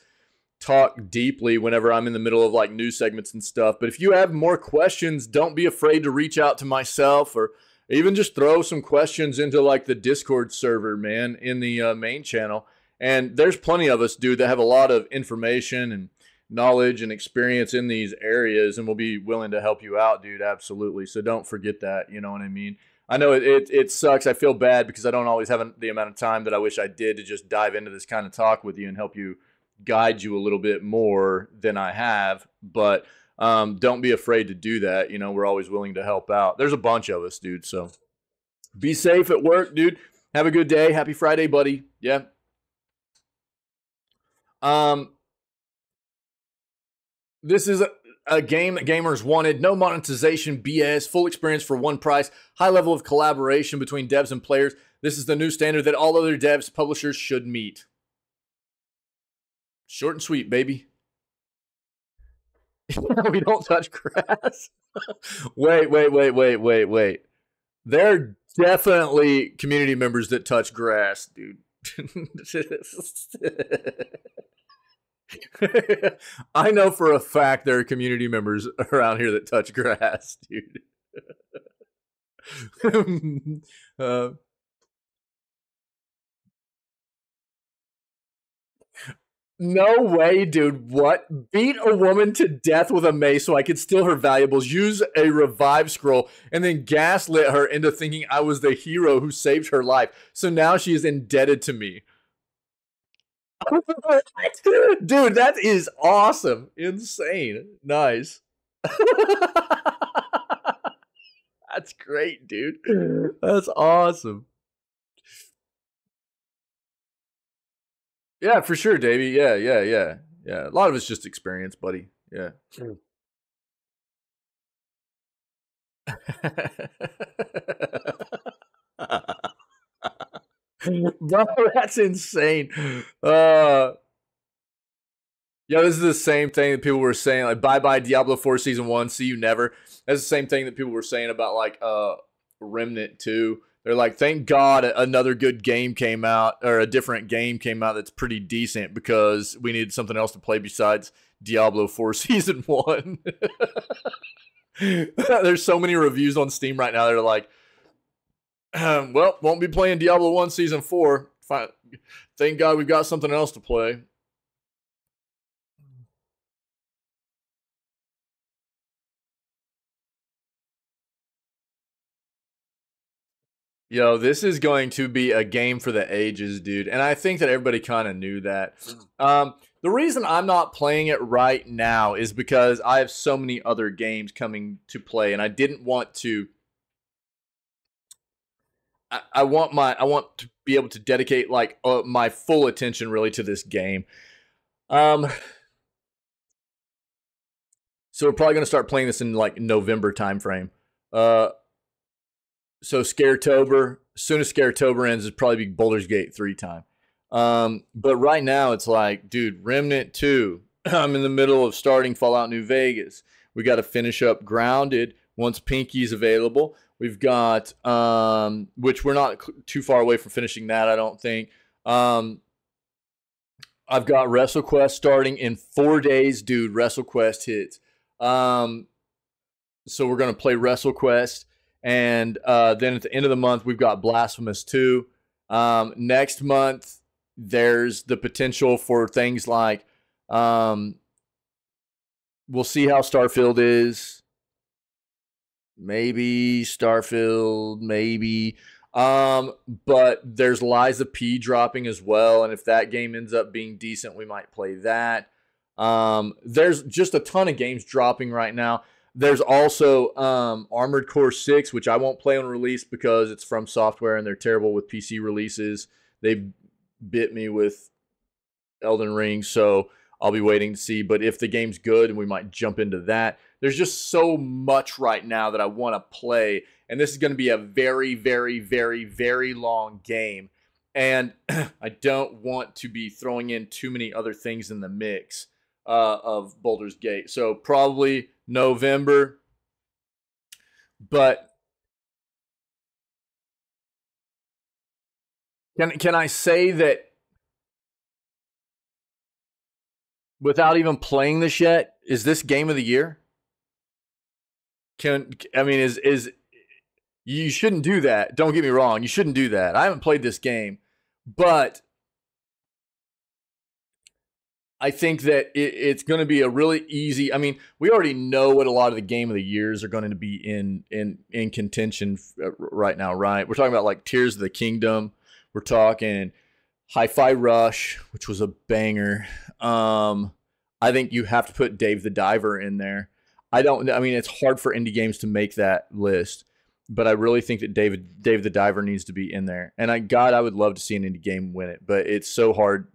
talk deeply whenever I'm in the middle of like news segments and stuff. But if you have more questions, don't be afraid to reach out to myself or even just throw some questions into like the Discord server, man, in the uh, main channel. And there's plenty of us, dude, that have a lot of information and knowledge and experience in these areas, and we'll be willing to help you out, dude. Absolutely. So don't forget that. You know what I mean? I know it, it, it sucks. I feel bad because I don't always have the amount of time that I wish I did to just dive into this kind of talk with you and help you guide you a little bit more than I have, but um, don't be afraid to do that. You know, we're always willing to help out. There's a bunch of us, dude. So be safe at work, dude. Have a good day. Happy Friday, buddy. Yeah. Um, this is a, a game that gamers wanted. No monetization, BS, full experience for one price, high level of collaboration between devs and players. This is the new standard that all other devs, publishers should meet. Short and sweet, baby. we don't touch grass. wait, wait, wait, wait, wait, wait. There are definitely community members that touch grass, dude. I know for a fact there are community members around here that touch grass, dude. uh, no way, dude. What? Beat a woman to death with a mace so I could steal her valuables, use a revive scroll, and then gaslit her into thinking I was the hero who saved her life. So now she is indebted to me. Dude, that is awesome. Insane. Nice. That's great, dude. That's awesome. Yeah, for sure, Davey. Yeah, yeah, yeah. Yeah. A lot of it's just experience, buddy. Yeah. Bro, that's insane. Uh yeah, this is the same thing that people were saying, like bye bye Diablo 4 season one, see you never. That's the same thing that people were saying about like uh Remnant 2. They're like, thank God another good game came out, or a different game came out that's pretty decent because we needed something else to play besides Diablo 4 season one. There's so many reviews on Steam right now They're like, um, well, won't be playing Diablo 1 Season 4. Fine. Thank God we've got something else to play. Yo, this is going to be a game for the ages, dude. And I think that everybody kind of knew that. Um, the reason I'm not playing it right now is because I have so many other games coming to play, and I didn't want to I, want my I want to be able to dedicate like uh, my full attention really to this game. Um, so we're probably gonna start playing this in like November timeframe. Uh, so Scaretober, soon as Scaretober ends, is probably be Baldur's Gate three time. Um, but right now it's like, dude, Remnant two. I'm in the middle of starting Fallout New Vegas. We got to finish up Grounded once Pinky's available. We've got, um, which we're not too far away from finishing that, I don't think. Um, I've got WrestleQuest starting in four days, dude. WrestleQuest hits. Um, so we're gonna play WrestleQuest, and uh, then at the end of the month we've got Blasphemous two. Um, next month there's the potential for things like, um, we'll see how Starfield is maybe Starfield, maybe. Um, but there's of P dropping as well, and if that game ends up being decent, we might play that. Um, there's just a ton of games dropping right now. There's also um, Armored Core 6, which I won't play on release because it's FromSoftware and they're terrible with PC releases. They bit me with Elden Ring, so I'll be waiting to see. But if the game's good, and we might jump into that there's just so much right now that I want to play. And this is going to be a very, very, very, very long game. And I don't want to be throwing in too many other things in the mix uh, of Baldur's Gate. So probably November. But can can I say that without even playing this yet, is this game of the year? Can I mean is is you shouldn't do that. Don't get me wrong. You shouldn't do that. I haven't played this game, but I think that it, it's going to be a really easy. I mean, we already know what a lot of the game of the years are going to be in in in contention uh, right now, right? We're talking about like Tears of the Kingdom. We're talking Hi-Fi Rush, which was a banger. Um, I think you have to put Dave the Diver in there. I don't. I mean, it's hard for indie games to make that list. but I really think that David Dave the Diver needs to be in there. And I God, I would love to see an indie game win it, but it's so hard.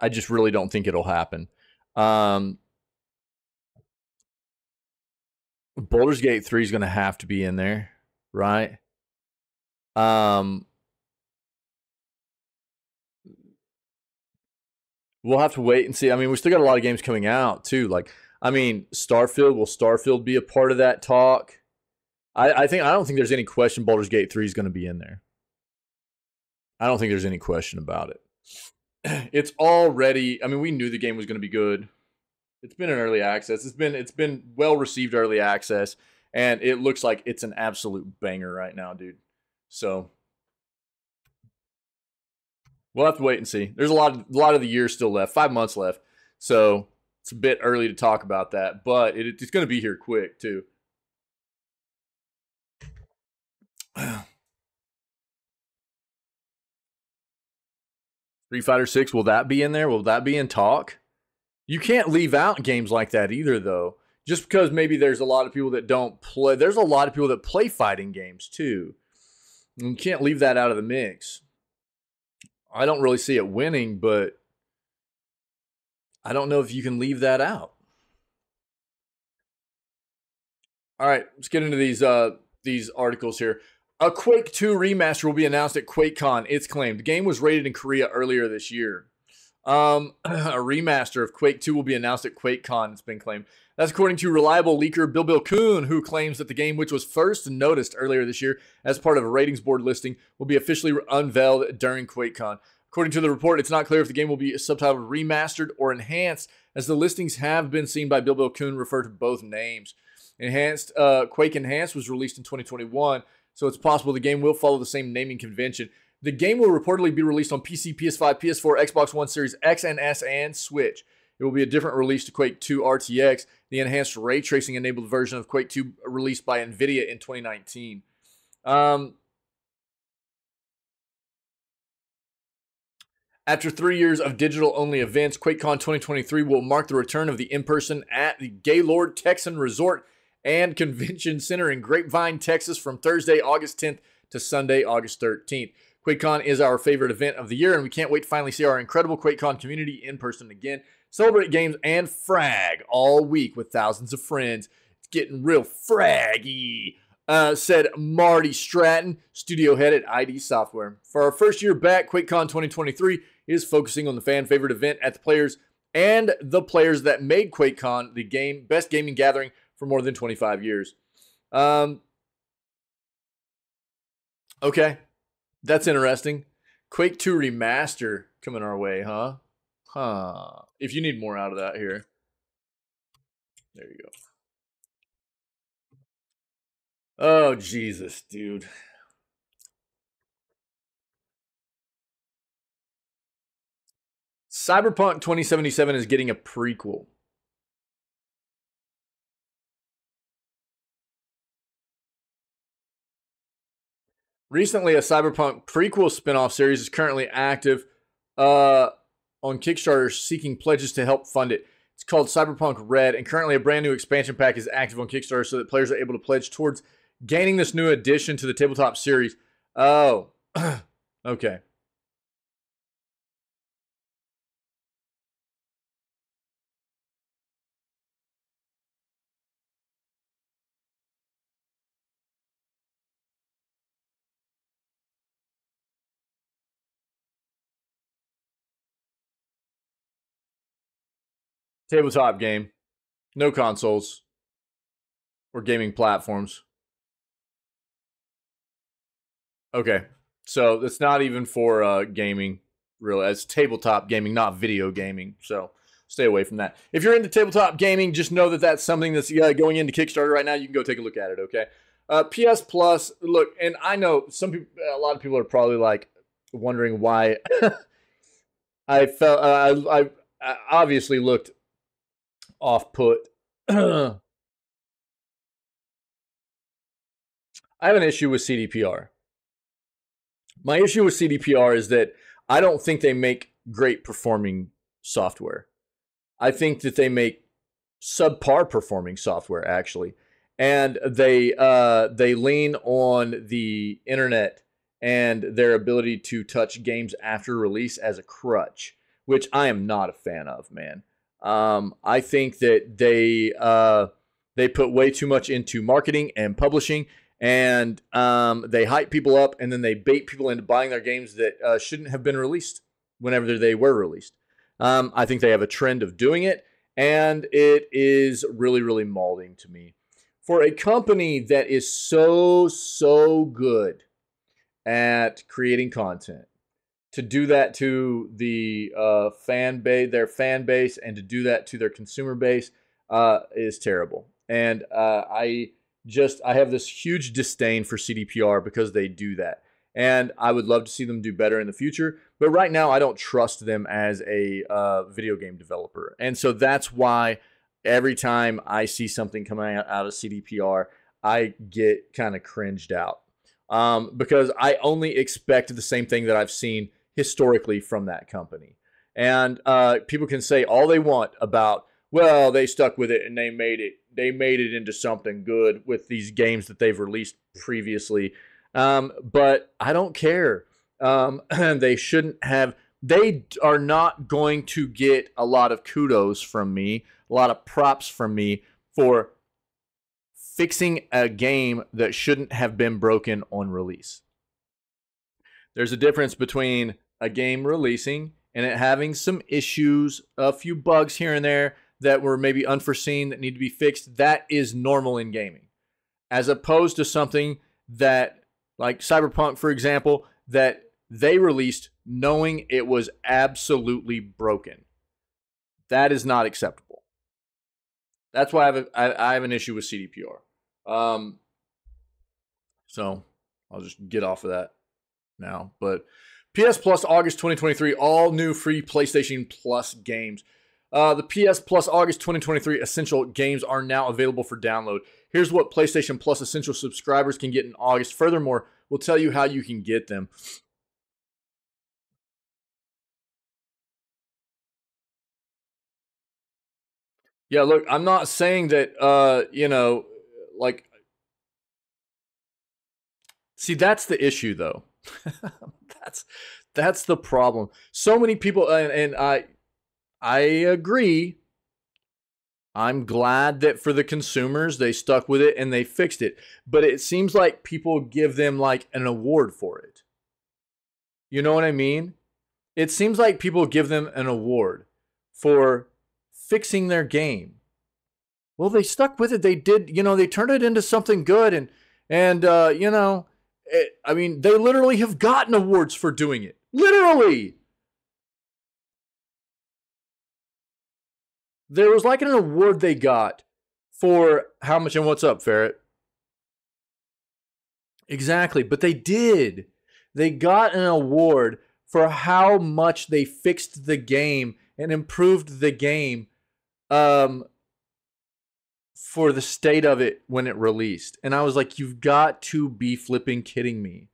I just really don't think it'll happen. Um, Baldur's Gate 3 is going to have to be in there, right? Um We'll have to wait and see. I mean, we still got a lot of games coming out too. Like, I mean, Starfield, will Starfield be a part of that talk? I, I think I don't think there's any question Baldur's Gate 3 is going to be in there. I don't think there's any question about it. It's already I mean, we knew the game was going to be good. It's been an early access. It's been it's been well received early access and it looks like it's an absolute banger right now, dude. So we'll have to wait and see. There's a lot, of, a lot of the year still left, five months left, so it's a bit early to talk about that. But it, it's going to be here quick too. Street Fighter Six, will that be in there? Will that be in talk? You can't leave out games like that either, though. Just because maybe there's a lot of people that don't play. There's a lot of people that play fighting games too. You can't leave that out of the mix. I don't really see it winning, but I don't know if you can leave that out. All right, let's get into these uh these articles here. A Quake 2 remaster will be announced at QuakeCon. It's claimed. The game was rated in Korea earlier this year. Um, a remaster of Quake 2 will be announced at QuakeCon. It's been claimed. That's according to reliable leaker billbil-kun, who claims that the game, which was first noticed earlier this year as part of a ratings board listing, will be officially unveiled during QuakeCon. According to the report, it's not clear if the game will be subtitled remastered or enhanced, as the listings have been seen by billbil-kun refer to both names. Enhanced uh, Quake Enhanced was released in 2021, so it's possible the game will follow the same naming convention. The game will reportedly be released on PC, PS5, PS4, Xbox One Series X and S, and Switch. It will be a different release to Quake 2 RTX, the enhanced ray tracing enabled version of Quake 2 released by NVIDIA in 2019. Um, After three years of digital only events, QuakeCon 2023 will mark the return of the in person at the Gaylord Texan Resort and Convention Center in Grapevine, Texas from Thursday, August 10th to Sunday, August 13th. QuakeCon is our favorite event of the year, and we can't wait to finally see our incredible QuakeCon community in person again. Celebrate games and frag all week with thousands of friends. It's getting real fraggy uh, said Marty Stratton, studio head at ID Software. For our first year back, QuakeCon 2023 is focusing on the fan favorite event at the players and the players that made QuakeCon the game best gaming gathering for more than 25 years. Um, okay, that's interesting. Quake 2 remaster coming our way, huh? Huh. If you need more out of that here, there you go. Oh, Jesus, dude. Cyberpunk 2077 is getting a prequel. Recently, a Cyberpunk prequel spin-off series is currently active uh, on Kickstarter seeking pledges to help fund it. It's called Cyberpunk Red, and currently a brand new expansion pack is active on Kickstarter so that players are able to pledge towards gaining this new addition to the tabletop series. Oh, okay. Tabletop game. No consoles or gaming platforms. Okay. So it's not even for uh, gaming, really. It's tabletop gaming, not video gaming. So stay away from that. If you're into tabletop gaming, just know that that's something that's uh, going into Kickstarter right now. You can go take a look at it. Okay. Uh, PS Plus, look, and I know some people, a lot of people are probably like wondering why I felt uh, I, I obviously looked off put. I have an issue with CDPR. My issue with CDPR is that I don't think they make great performing software. I think that they make subpar performing software, actually. and they uh, they lean on the internet and their ability to touch games after release as a crutch, which I am not a fan of, man. Um, I think that they uh, they put way too much into marketing and publishing, and um, they hype people up, and then they bait people into buying their games that uh, shouldn't have been released whenever they were released. Um, I think they have a trend of doing it, and it is really, really molding to me. For a company that is so, so good at creating content, to do that to the uh, fan base, their fan base, and to do that to their consumer base uh, is terrible. And uh, I just I have this huge disdain for CDPR because they do that. And I would love to see them do better in the future. But right now, I don't trust them as a uh, video game developer. And so that's why every time I see something coming out, out of CDPR, I get kind of cringed out um, because I only expect the same thing that I've seen historically from that company. And uh, people can say all they want about, well, they stuck with it and they made it. They made it into something good with these games that they've released previously. Um, but I don't care. Um, they shouldn't have. They are not going to get a lot of kudos from me, a lot of props from me for fixing a game that shouldn't have been broken on release. There's a difference between a game releasing and it having some issues, a few bugs here and there that were maybe unforeseen that need to be fixed. That is normal in gaming, as opposed to something that, like Cyberpunk, for example, that they released knowing it was absolutely broken. That is not acceptable. That's why I have, a, I, I have an issue with CDPR. Um, so I'll just get off of that now. But PS Plus August 2023, all new free PlayStation Plus games. Uh, the PS Plus August 2023 Essential games are now available for download. Here's what PlayStation Plus Essential subscribers can get in August. Furthermore, we'll tell you how you can get them. Yeah, look, I'm not saying that uh, you know, like See, that's the issue though. that's that's the problem. So many people, and, and I, I agree. I'm glad that for the consumers they stuck with it and they fixed it. But it seems like people give them like an award for it. You know what I mean? It seems like people give them an award for fixing their game. Well, they stuck with it. They did, you know, they turned it into something good and and uh, you know, it, I mean, they literally have gotten awards for doing it. Literally. There was like an award they got for how much and what's up, Ferret? Exactly, but they did. They got an award for how much they fixed the game and improved the game um, for the state of it when it released. And I was like, you've got to be flipping kidding me.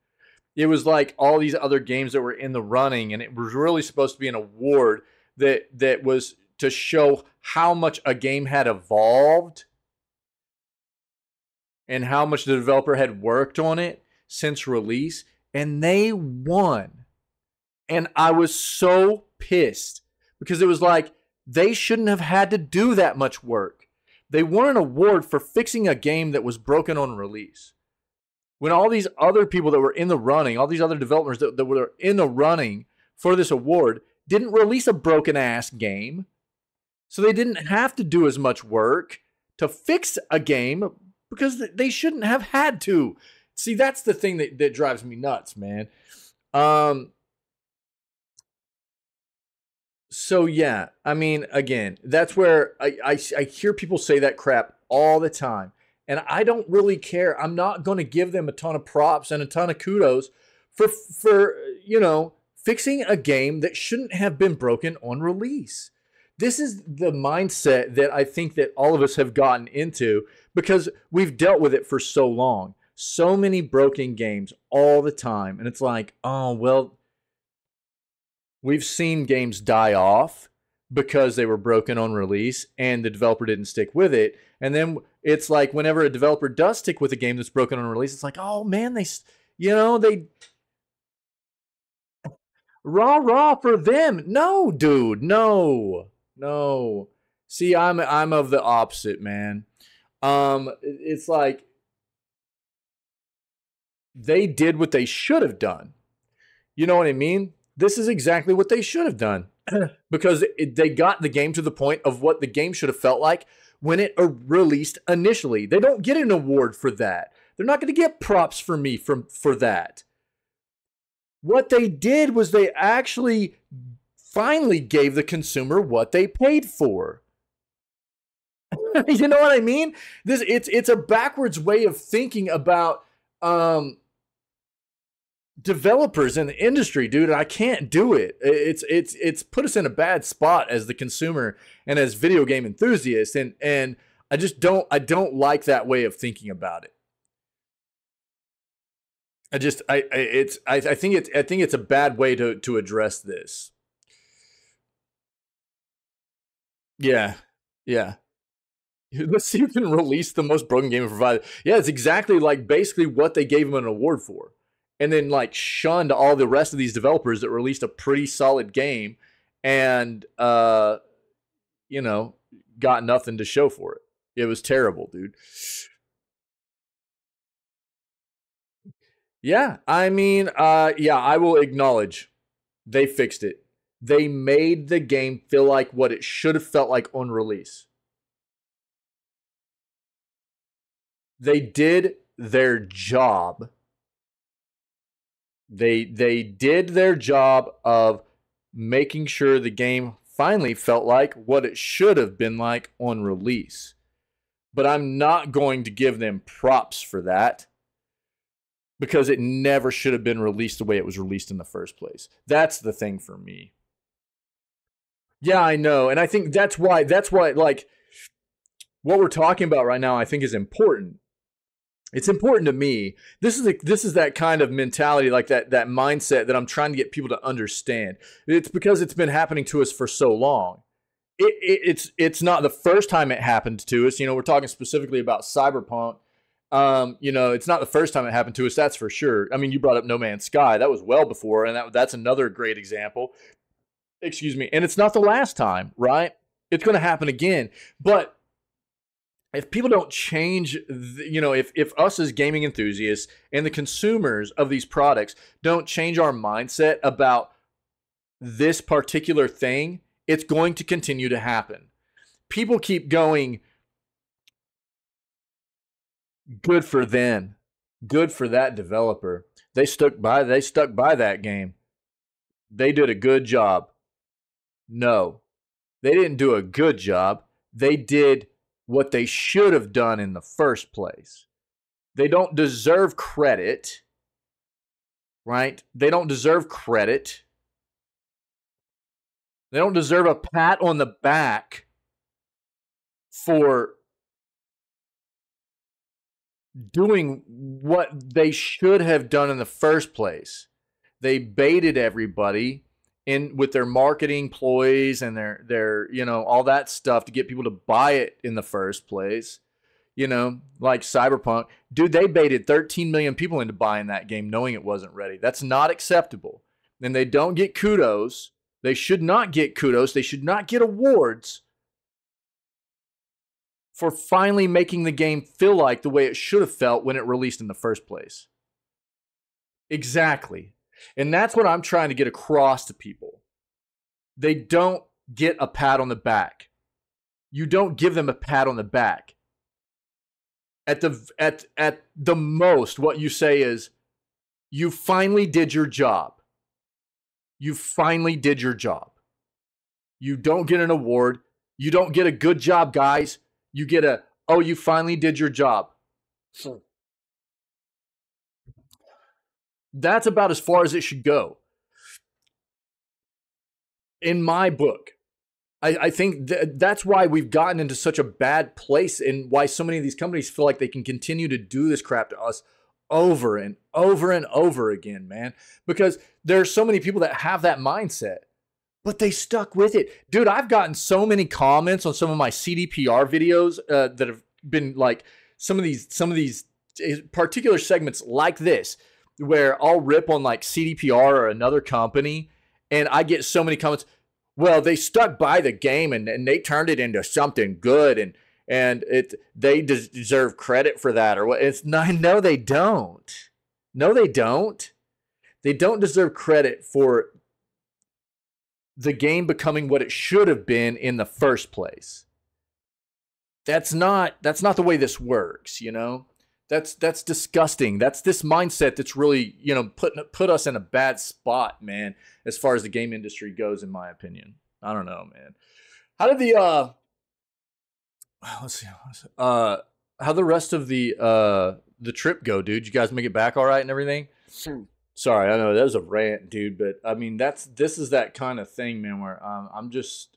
It was like all these other games that were in the running, and it was really supposed to be an award that that was to show how much a game had evolved and how much the developer had worked on it since release. And they won. And I was so pissed because it was like they shouldn't have had to do that much work they won an award for fixing a game that was broken on release. When all these other people that were in the running, all these other developers that, that were in the running for this award, didn't release a broken ass game. So they didn't have to do as much work to fix a game because they shouldn't have had to. See, that's the thing that, that drives me nuts, man. Um, so yeah, I mean, again, that's where I, I, I hear people say that crap all the time, and I don't really care. I'm not going to give them a ton of props and a ton of kudos for for you know fixing a game that shouldn't have been broken on release. This is the mindset that I think that all of us have gotten into because we've dealt with it for so long. So many broken games all the time, and it's like, oh well, We've seen games die off. because they were broken on release and the developer didn't stick with it. And then it's like whenever a developer does stick with a game that's broken on release, it's like, oh man, they, you know, they rah rah for them. No, dude, no, no. See, I'm I'm of the opposite, man. Um, it's like they did what they should have done. You know what I mean? This is exactly what they should have done because it, they got the game to the point of what the game should have felt like when it released initially. They don't get an award for that. They're not going to get props for me from for that. What they did was they actually finally gave the consumer what they paid for. you know what I mean? This it's it's a backwards way of thinking about um developers in the industry, dude. I can't do it. It's it's it's put us in a bad spot as the consumer and as video game enthusiasts, and and I just don't I don't like that way of thinking about it. I just I, I it's I, I think it's I think it's a bad way to to address this. Yeah, yeah. Let's see who can release the most broken game provided. Yeah, it's exactly like basically what they gave him an award for and then like shunned all the rest of these developers that released a pretty solid game and uh you know got nothing to show for it. It was terrible dude. Yeah i mean uh yeah i will acknowledge they fixed it. They made the game feel like what it should have felt like on release. They did their job they they did their job of making sure the game finally felt like what it should have been like on release. But I'm not going to give them props for that because it never should have been released the way it was released in the first place. That's the thing for me. Yeah, I know. And I think that's why that's why like what we're talking about right now I think is important it's important to me. This is a, this is that kind of mentality, like that that mindset that I'm trying to get people to understand. It's because it's been happening to us for so long. It, it, it's it's not the first time it happened to us. You know, we're talking specifically about cyberpunk. Um, you know, it's not the first time it happened to us. That's for sure. I mean, you brought up No Man's Sky. That was well before, and that, that's another great example. Excuse me. And it's not the last time, right? It's going to happen again. But if people don't change you know if, if us as gaming enthusiasts and the consumers of these products don't change our mindset about this particular thing it's going to continue to happen. People keep going good for them good for that developer. They stuck by they stuck by that game. They did a good job. No. They didn't do a good job. They did what they should have done in the first place. They don't deserve credit, right? They don't deserve credit. They don't deserve a pat on the back for doing what they should have done in the first place. They baited everybody in with their marketing ploys and their their you know all that stuff to get people to buy it in the first place you know like cyberpunk. Dude they baited 13 million people into buying that game knowing it wasn't ready. That's not acceptable. And they don't get kudos. They should not get kudos. They should not get awards for finally making the game feel like the way it should have felt when it released in the first place. Exactly and that's what I'm trying to get across to people. They don't get a pat on the back. You don't give them a pat on the back. At the at at the most what you say is you finally did your job. You finally did your job. You don't get an award. You don't get a good job, guys. You get a oh, you finally did your job. Hmm. That's about as far as it should go. In my book, I, I think th- that's why we've gotten into such a bad place and why so many of these companies feel like they can continue to do this crap to us over and over and over again, man. Because there's so many people that have that mindset. but they stuck with it. Dude, I've gotten so many comments on some of my CDPR videos uh, that have been like some of these some of these eh, particular segments like this where I'll rip on like CDPR or another company and I get so many comments, well, they stuck by the game and, and they turned it into something good and and it they deserve credit for that or what it's not no they don't. No they don't. They don't deserve credit for the game becoming what it should have been in the first place. That's not that's not the way this works, you know? That's that's disgusting. That's this mindset that's really, you know, put put us in a bad spot, man, as far as the game industry goes in my opinion. I don't know, man. How did the uh let's see, uh how the rest of the uh the trip go, dude? You guys make it back all right and everything? Hmm. Sorry, I know that was a rant, dude, but I mean that's this is that kind of thing, man. Where um, I'm just,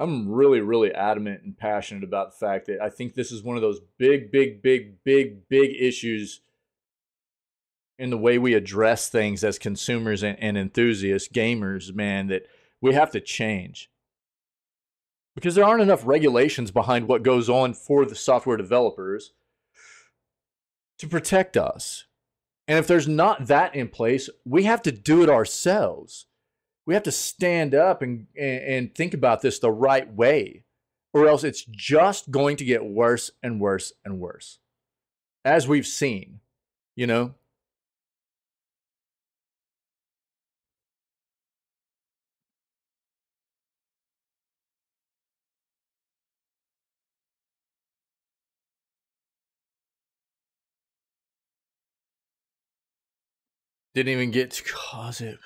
I'm really, really adamant and passionate about the fact that I think this is one of those big, big, big, big, big issues in the way we address things as consumers and, and enthusiasts, gamers, man. That we have to change because there aren't enough regulations behind what goes on for the software developers to protect us and if there's not that in place, we have to do it ourselves. We have to stand up and, and, think about this the right way, or else it's just going to get worse and worse and worse, as we've seen, you know? Didn't even get to cause it.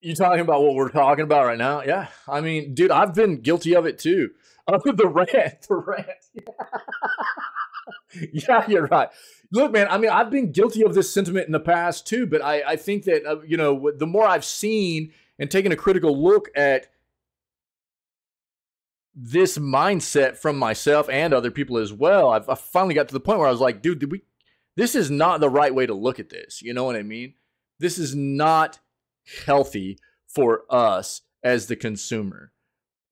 You talking about what we're talking about right now? Yeah. I mean, dude, I've been guilty of it too. Uh, the rant, the rant. yeah, you're right. Look, man, I mean, I've been guilty of this sentiment in the past too, but I, I think that, uh, you know, the more I've seen and taken a critical look at this mindset from myself and other people as well, I've, I finally got to the point where I was like, dude, did we this is not the right way to look at this. You know what I mean? This is not healthy for us as the consumer.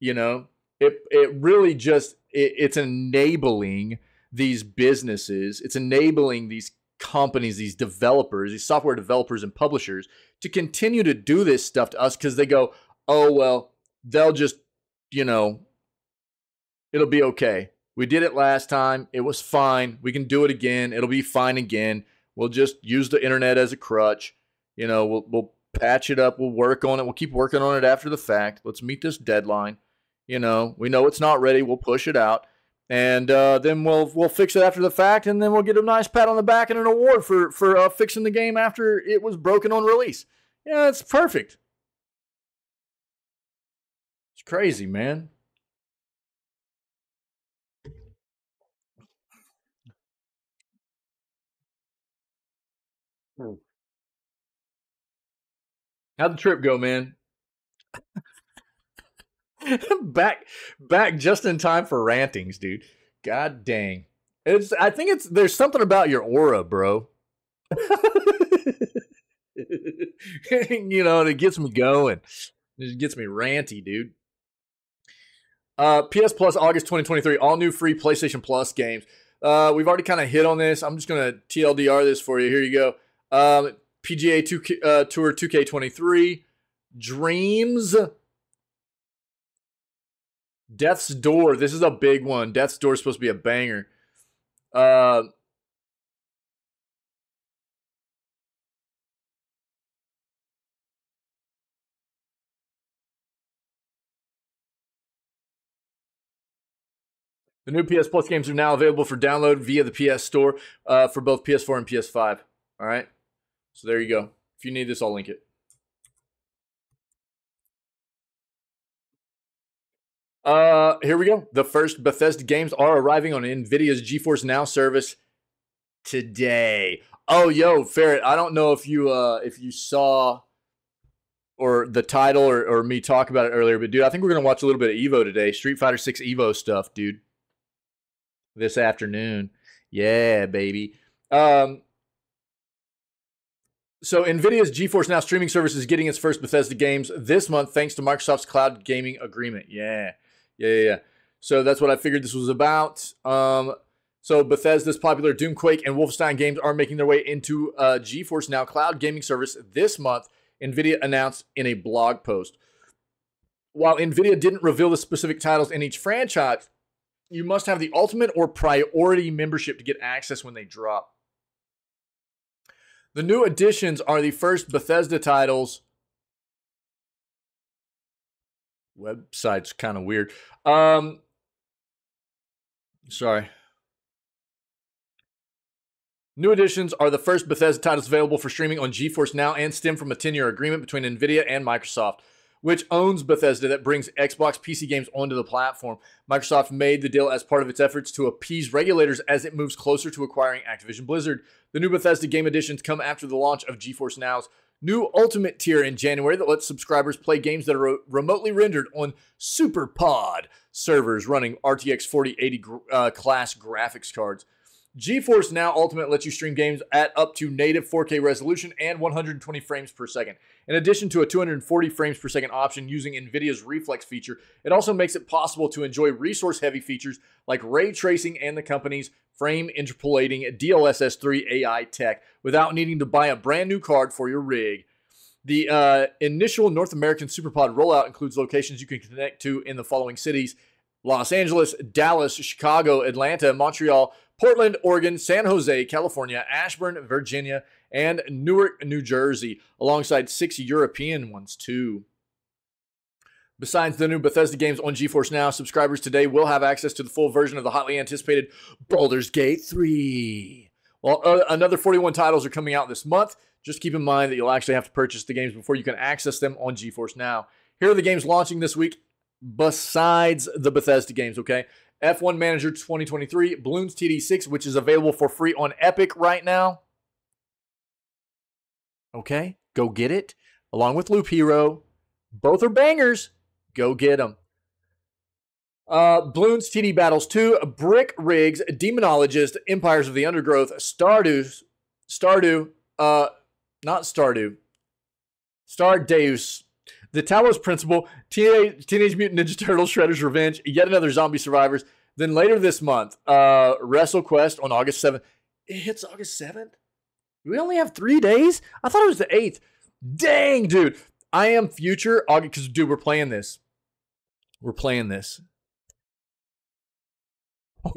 You know, it it really just it, it's enabling these businesses. It's enabling these companies, these developers, these software developers and publishers to continue to do this stuff to us because they go, oh well, they'll just, you know, it'll be okay. We did it last time. It was fine. We can do it again. It'll be fine again. We'll just use the internet as a crutch. You know, we'll, we'll patch it up. We'll work on it. We'll keep working on it after the fact. Let's meet this deadline. You know, we know it's not ready. We'll push it out, and uh, then we'll we'll fix it after the fact, and then we'll get a nice pat on the back and an award for for uh, fixing the game after it was broken on release. Yeah, it's perfect. It's crazy, man. Hmm. How'd the trip go, man? back back just in time for rantings, dude. God dang. It's I think it's there's something about your aura, bro. you know, it gets me going. It gets me ranty, dude. Uh, PS Plus August 2023, all new free PlayStation Plus games. Uh, we've already kind of hit on this. I'm just gonna TLDR this for you. Here you go. Um, PGA 2, uh, Tour 2K23, Dreams, Death's Door. This is a big one. Death's Door is supposed to be a banger. Uh, The new PS Plus games are now available for download via the PS Store uh, for both PS4 and PS5. All right. So there you go. If you need this, I'll link it. Uh, here we go. The first Bethesda games are arriving on NVIDIA's GeForce Now service today. Oh, yo, Ferret, I don't know if you uh if you saw or the title or, or me talk about it earlier, but dude, I think we're gonna watch a little bit of Evo today. Street Fighter 6 Evo stuff, dude. This afternoon. Yeah, baby. Um so Nvidia's GeForce Now streaming service is getting its first Bethesda games this month thanks to Microsoft's cloud gaming agreement. Yeah. Yeah, yeah, yeah. So that's what I figured this was about. Um, so Bethesda's popular Doom, Quake, and Wolfenstein games are making their way into uh, GeForce Now cloud gaming service this month. Nvidia announced in a blog post. While Nvidia didn't reveal the specific titles in each franchise, you must have the ultimate or priority membership to get access when they drop. The new additions are the first Bethesda titles. Website's kind of weird. Um, sorry. New additions are the first Bethesda titles available for streaming on GeForce Now and stem from a 10 year agreement between NVIDIA and Microsoft, which owns Bethesda that brings Xbox PC games onto the platform. Microsoft made the deal as part of its efforts to appease regulators as it moves closer to acquiring Activision Blizzard. The new Bethesda game additions come after the launch of GeForce Now's new Ultimate tier in January that lets subscribers play games that are remotely rendered on SuperPod servers running RTX 4080 uh, class graphics cards. GeForce Now Ultimate lets you stream games at up to native 4K resolution and 120 frames per second. In addition to a 240 frames per second option using NVIDIA's Reflex feature, it also makes it possible to enjoy resource heavy features like ray tracing and the company's frame interpolating DLSS 3 AI tech without needing to buy a brand new card for your rig. The uh, initial North American SuperPod rollout includes locations you can connect to in the following cities Los Angeles, Dallas, Chicago, Atlanta, Montreal, Portland, Oregon, San Jose, California, Ashburn, Virginia, and Newark, New Jersey, alongside six European ones too. Besides the new Bethesda games on GeForce Now, subscribers today will have access to the full version of the hotly anticipated Baldur's Gate 3. Well, uh, another 41 titles are coming out this month. Just keep in mind that you'll actually have to purchase the games before you can access them on GeForce Now. Here are the games launching this week besides the Bethesda games, okay? F1 Manager 2023, Bloons TD6, which is available for free on Epic right now. Okay, go get it. Along with Loop Hero. Both are bangers. Go get them. Uh, Bloons TD Battles 2, Brick Rigs, Demonologist, Empires of the Undergrowth, Stardew, Stardew, uh, not Stardew, Stardeus, the Talos Principle, Teenage, Teenage Mutant Ninja Turtles, Shredder's Revenge, yet another Zombie Survivors. Then later this month, uh, WrestleQuest on August 7th. It hits August 7th? We only have three days? I thought it was the 8th. Dang, dude. I am future August, because, dude, we're playing this. We're playing this.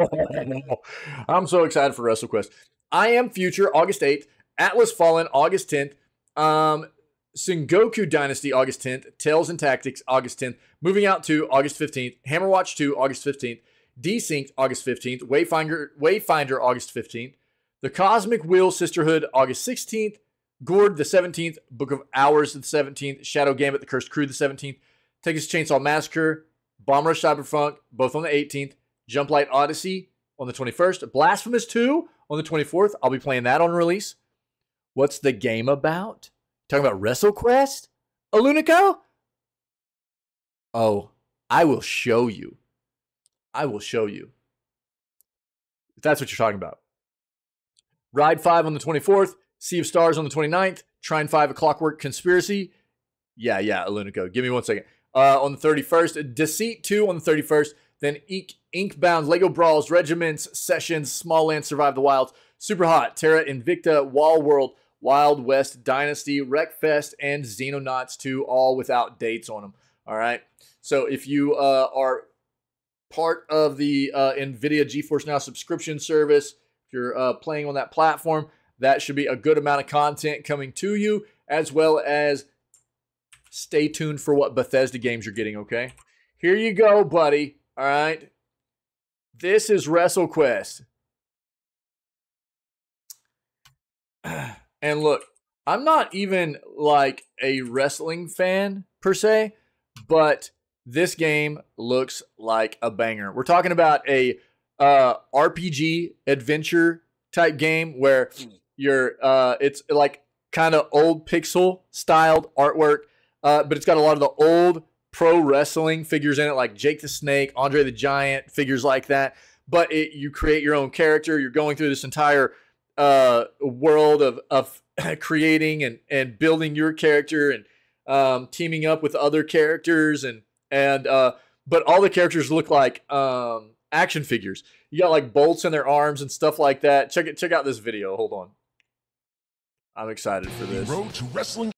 I'm so excited for WrestleQuest. I am future August 8th. Atlas Fallen August 10th. Um, Sengoku Dynasty August 10th, Tales and Tactics August 10th, Moving Out 2 August 15th, Hammerwatch 2 August 15th, Desynced August 15th, Wayfinder Wayfinder August 15th, The Cosmic Wheel Sisterhood August 16th, Gord the 17th, Book of Hours the 17th, Shadow Gambit The Cursed Crew the 17th, Texas Chainsaw Massacre, Bomb Rush Cyberpunk both on the 18th, Jump Light Odyssey on the 21st, Blasphemous 2 on the 24th. I'll be playing that on release. What's the game about? Talking about WrestleQuest? Alunico? Oh, I will show you. I will show you. If that's what you're talking about. Ride 5 on the 24th, Sea of Stars on the 29th, Trine 5 A Clockwork Conspiracy. Yeah, yeah, Alunico. Give me one second. Uh, on the 31st, Deceit 2 on the 31st, then Ink, Inkbound, Lego Brawls, Regiments, Sessions, Small Land Survive the Wilds, Super Hot, Terra Invicta, Wall World, Wild West Dynasty, Wreckfest, and Xenonauts 2, all without dates on them. All right. So if you uh, are part of the uh, NVIDIA GeForce Now subscription service, if you're uh, playing on that platform, that should be a good amount of content coming to you, as well as stay tuned for what Bethesda games you're getting, okay? Here you go, buddy. All right. This is WrestleQuest. And look, I'm not even like a wrestling fan per se, but this game looks like a banger. We're talking about a uh, RPG adventure type game where you're uh, it's like kind of old pixel styled artwork, uh, but it's got a lot of the old pro wrestling figures in it, like Jake the Snake, Andre the Giant, figures like that. But it, you create your own character. You're going through this entire uh, world of, of creating and and building your character and um, teaming up with other characters and and uh, but all the characters look like um, action figures. You got like bolts in their arms and stuff like that. Check it. Check out this video. Hold on. I'm excited for this. Road to wrestling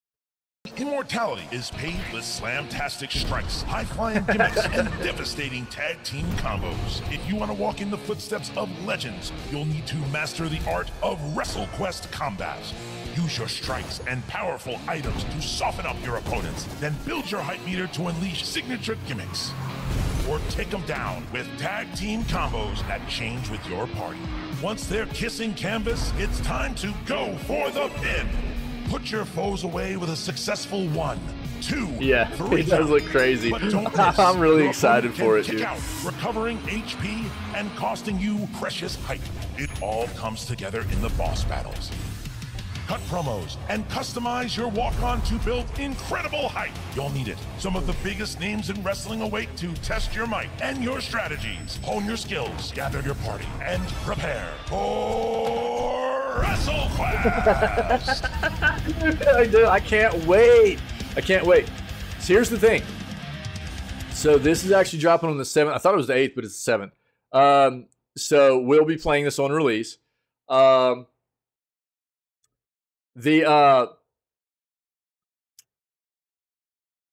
immortality is paved with slamtastic strikes, high-flying gimmicks, and devastating tag team combos. If you want to walk in the footsteps of legends, you'll need to master the art of WrestleQuest combat. Use your strikes and powerful items to soften up your opponents, then build your hype meter to unleash signature gimmicks. Or take them down with tag team combos that change with your party. Once they're kissing canvas, it's time to go for the pin. Put your foes away with a successful one, two, Yeah, three it does look crazy. But don't miss. I'm really excited for it, dude. Out, recovering HP and costing you precious hype. It all comes together in the boss battles. Cut promos and customize your walk-on to build incredible hype. You'll need it. Some of the biggest names in wrestling await to test your might and your strategies. Hone your skills, gather your party, and prepare for WrestleQuest. I do. I can't wait. I can't wait. So here's the thing. So this is actually dropping on the seventh. I thought it was the eighth, but it's the seventh. Um, so we'll be playing this on release. Um, the uh,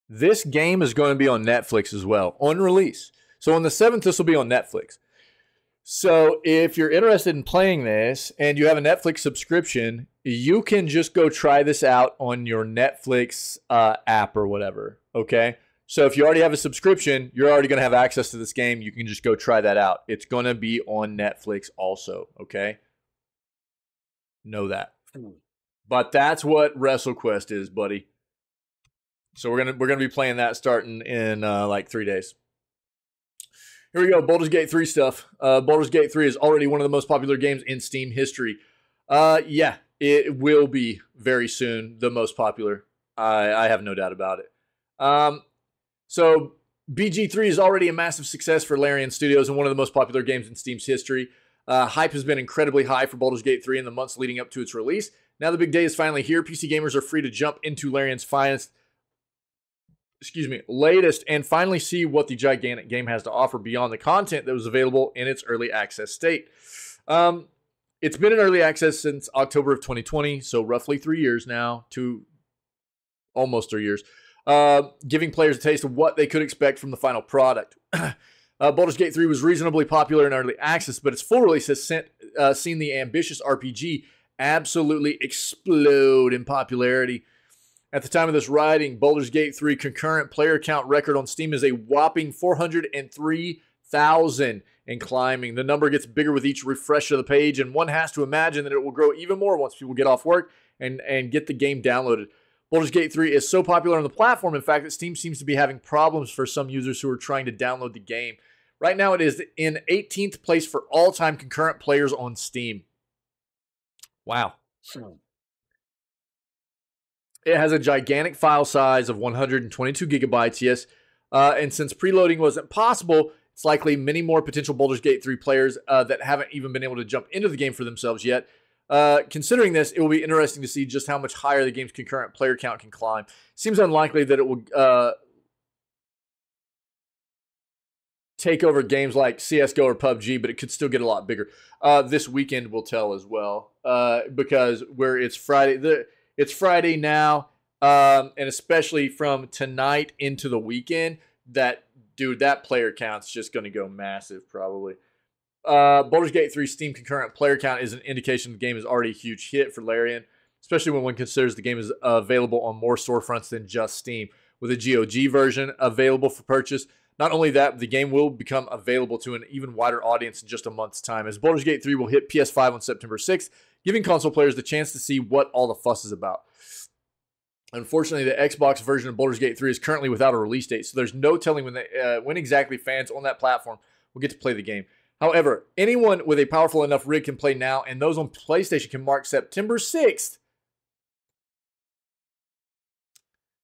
this game is going to be on Netflix as well on release. So on the seventh, this will be on Netflix. So if you're interested in playing this and you have a Netflix subscription, you can just go try this out on your Netflix uh, app or whatever. Okay. So if you already have a subscription, you're already going to have access to this game. You can just go try that out. It's going to be on Netflix also. Okay. Know that. But that's what WrestleQuest is, buddy. So we're gonna we're gonna be playing that starting in uh, like three days. Here we go, Baldur's Gate 3 stuff. Uh, Baldur's Gate 3 is already one of the most popular games in Steam history. Uh, yeah, it will be very soon the most popular. I, I have no doubt about it. Um, so BG3 is already a massive success for Larian Studios and one of the most popular games in Steam's history. Uh, hype has been incredibly high for Baldur's Gate 3 in the months leading up to its release. Now the big day is finally here. PC gamers are free to jump into Larian's finest excuse me, latest and finally see what the gigantic game has to offer beyond the content that was available in its early access state. Um, it's been in early access since October of 2020, so roughly three years now, to almost three years, uh, giving players a taste of what they could expect from the final product. uh, Baldur's Gate 3 was reasonably popular in early access, but its full release has sent, uh, seen the ambitious RPG absolutely explode in popularity. At the time of this writing, Baldur's Gate 3 concurrent player count record on Steam is a whopping 403,000 and climbing. The number gets bigger with each refresh of the page, and one has to imagine that it will grow even more once people get off work and, and get the game downloaded. Baldur's Gate 3 is so popular on the platform, in fact, that Steam seems to be having problems for some users who are trying to download the game. Right now, it is in 18th place for all time concurrent players on Steam. Wow. It has a gigantic file size of 122 gigabytes, yes. Uh, and since preloading wasn't possible, it's likely many more potential Baldur's Gate 3 players uh, that haven't even been able to jump into the game for themselves yet. Uh, considering this, it will be interesting to see just how much higher the game's concurrent player count can climb. Seems unlikely that it will take over games like CSGO or PUBG, but it could still get a lot bigger. Uh, this weekend will tell as well, uh, because where it's Friday, the it's Friday now, um, and especially from tonight into the weekend, that dude, that player count's just going to go massive probably. Uh, Baldur's Gate 3 Steam concurrent player count is an indication the game is already a huge hit for Larian, especially when one considers the game is available on more storefronts than just Steam. With a GOG version available for purchase, not only that, the game will become available to an even wider audience in just a month's time, as Baldur's Gate 3 will hit PS5 on September 6th, giving console players the chance to see what all the fuss is about. Unfortunately, the Xbox version of Baldur's Gate 3 is currently without a release date, so there's no telling when, the, uh, when exactly fans on that platform will get to play the game. However, anyone with a powerful enough rig can play now, and those on PlayStation can mark September 6th.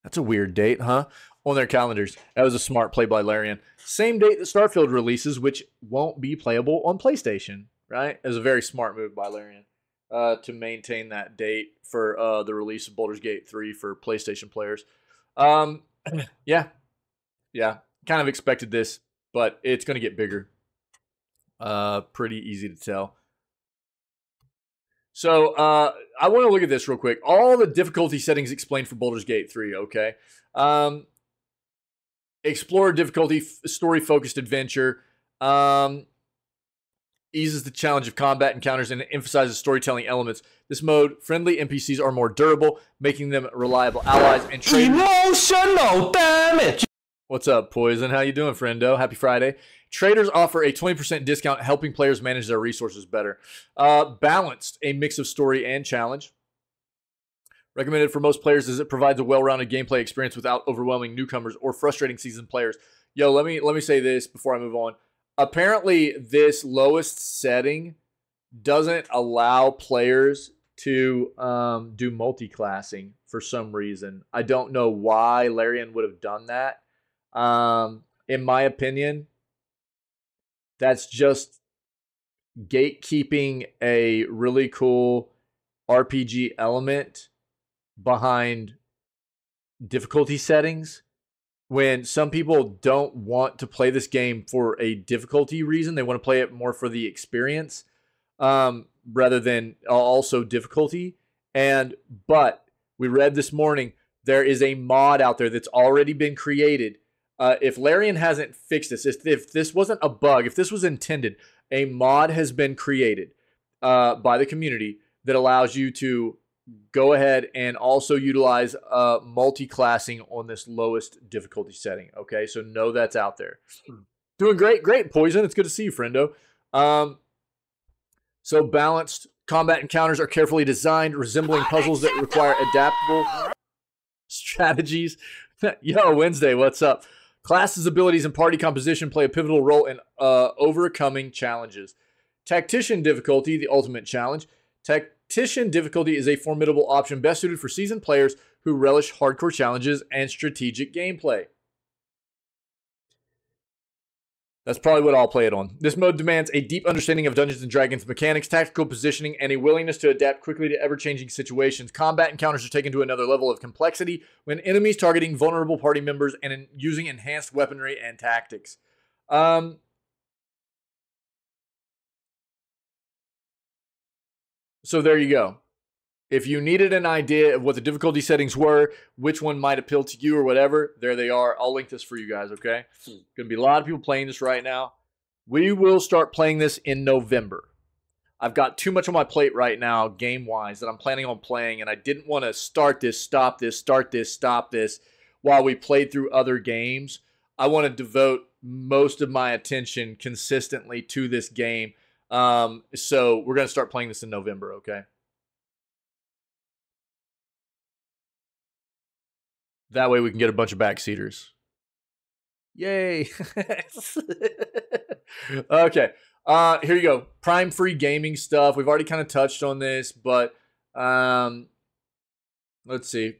That's a weird date, huh? On their calendars. That was a smart play by Larian. Same date that Starfield releases, which won't be playable on PlayStation, right? It was a very smart move by Larian. uh, to maintain that date for uh, the release of Baldur's Gate 3 for PlayStation players. Um, yeah, yeah, kind of expected this, but it's going to get bigger. Uh, pretty easy to tell. So uh, I want to look at this real quick. All the difficulty settings explained for Baldur's Gate 3, okay? Um, explore difficulty, story focused adventure. Um, eases the challenge of combat encounters and emphasizes storytelling elements. This mode, friendly NPCs are more durable, making them reliable allies and traders. Emotional damage. What's up, Poison? How you doing, friendo? Happy Friday. Traders offer a 20% discount, helping players manage their resources better. Uh, balanced, a mix of story and challenge. Recommended for most players as it provides a well-rounded gameplay experience without overwhelming newcomers or frustrating seasoned players. Yo, let me let me say this before I move on. Apparently, this lowest setting doesn't allow players to um, do multi-classing for some reason. I don't know why Larian would have done that. Um, in my opinion, that's just gatekeeping a really cool RPG element behind difficulty settings when some people don't want to play this game for a difficulty reason they want to play it more for the experience um, rather than also difficulty. And but we read this morning there is a mod out there that's already been created. Uh, if larian hasn't fixed this if, if this wasn't a bug if this was intended a mod has been created uh, by the community that allows you to go ahead and also utilize uh, multi-classing on this lowest difficulty setting. Okay, so know that's out there. Doing great, great, Poison. It's good to see you, friendo. Um, so balanced combat encounters are carefully designed, resembling puzzles that require adaptable strategies. Yo, Wednesday, what's up? Classes, abilities, and party composition play a pivotal role in uh, overcoming challenges. Tactician difficulty, the ultimate challenge. Tech Tactician difficulty is a formidable option best suited for seasoned players who relish hardcore challenges and strategic gameplay. That's probably what I'll play it on. This mode demands a deep understanding of Dungeons and Dragons mechanics, tactical positioning, and a willingness to adapt quickly to ever-changing situations. Combat encounters are taken to another level of complexity when enemies targeting vulnerable party members and in using enhanced weaponry and tactics. Um, So there you go. If you needed an idea of what the difficulty settings were, which one might appeal to you or whatever, there they are. I'll link this for you guys, okay? Hmm. Gonna be a lot of people playing this right now. We will start playing this in November. I've got too much on my plate right now, game wise, that I'm planning on playing, and I didn't want to start this, stop this, start this, stop this while we played through other games. I want to devote most of my attention consistently to this game um, so we're going to start playing this in November, okay? That way we can get a bunch of backseaters. Yay. okay. Uh, here you go. Prime free gaming stuff. We've already kind of touched on this, but um, let's see.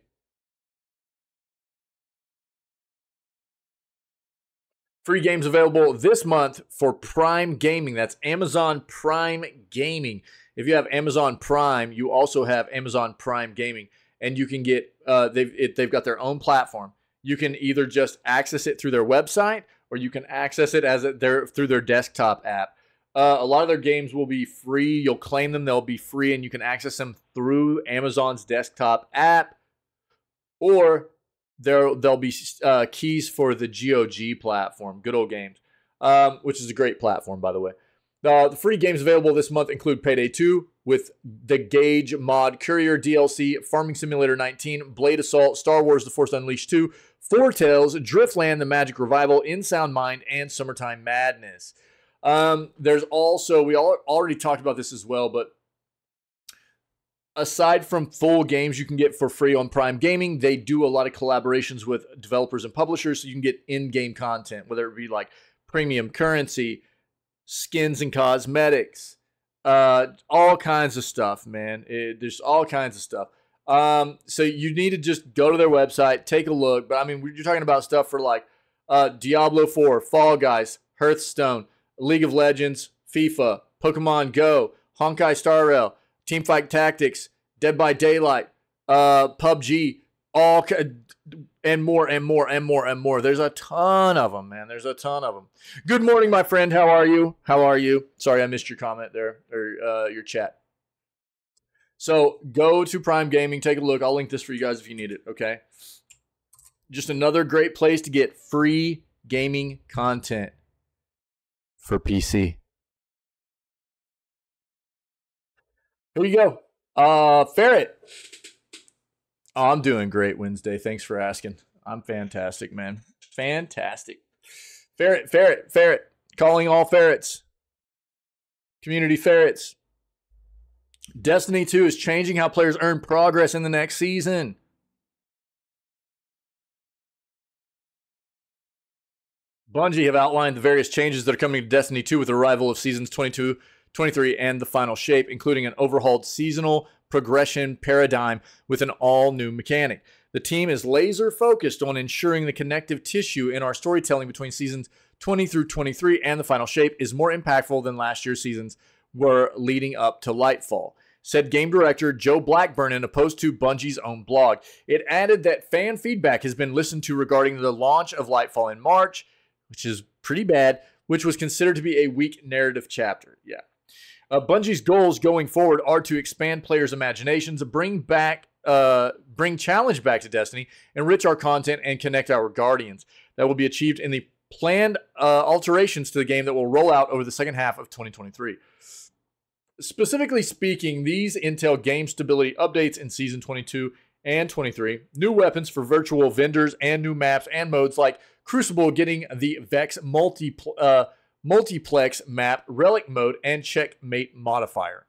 Free games available this month for Prime Gaming. That's Amazon Prime Gaming. If you have Amazon Prime, you also have Amazon Prime Gaming, and you can get uh, they've it, they've got their own platform. You can either just access it through their website, or you can access it as a, their through their desktop app. Uh, a lot of their games will be free. You'll claim them; they'll be free, and you can access them through Amazon's desktop app, or there there'll be uh, keys for the GOG platform, Good Old Games, um, which is a great platform, by the way. Uh, the free games available this month include Payday 2 with the Gage Mod Courier DLC, Farming Simulator 19, Blade Assault, Star Wars The Force Unleashed 2, Four Tales, Driftland The Magic Revival, In Sound Mind, and Summertime Madness. Um, there's also, we all already talked about this as well, but aside from full games you can get for free on Prime Gaming, they do a lot of collaborations with developers and publishers so you can get in-game content, whether it be like premium currency, skins and cosmetics, uh, all kinds of stuff, man. It, there's all kinds of stuff. Um, so you need to just go to their website, take a look. But I mean, you're talking about stuff for like uh, Diablo 4, Fall Guys, Hearthstone, League of Legends, FIFA, Pokemon Go, Honkai Star Rail, Teamfight Tactics, Dead by Daylight, uh, PUBG, all and more and more and more and more. There's a ton of them, man. There's a ton of them. Good morning, my friend. How are you? How are you? Sorry, I missed your comment there or uh, your chat. So go to Prime Gaming, take a look. I'll link this for you guys if you need it. Okay. Just another great place to get free gaming content for PC. Here we go. Uh, Ferret. Oh, I'm doing great Wednesday. Thanks for asking. I'm fantastic, man. Fantastic. Ferret, ferret, ferret. Calling all ferrets. Community ferrets. Destiny 2 is changing how players earn progress in the next season. Bungie have outlined the various changes that are coming to Destiny 2 with the arrival of seasons 22, 23, and the final shape, including an overhauled seasonal progression paradigm with an all new mechanic. The team is laser focused on ensuring the connective tissue in our storytelling between seasons 20 through 23 and the final shape is more impactful than last year's seasons were leading up to Lightfall, said game director Joe Blackburn in a post to Bungie's own blog. It added that fan feedback has been listened to regarding the launch of Lightfall in March, which is pretty bad, which was considered to be a weak narrative chapter. Yeah. Uh, Bungie's goals going forward are to expand players' imaginations, bring back, uh, bring challenge back to Destiny, enrich our content, and connect our guardians. That will be achieved in the planned uh, alterations to the game that will roll out over the second half of 2023. Specifically speaking, these entail game stability updates in Season 22 and 23, new weapons for virtual vendors, and new maps and modes like Crucible getting the Vex multi, uh, multiplex map, relic mode, and checkmate modifier.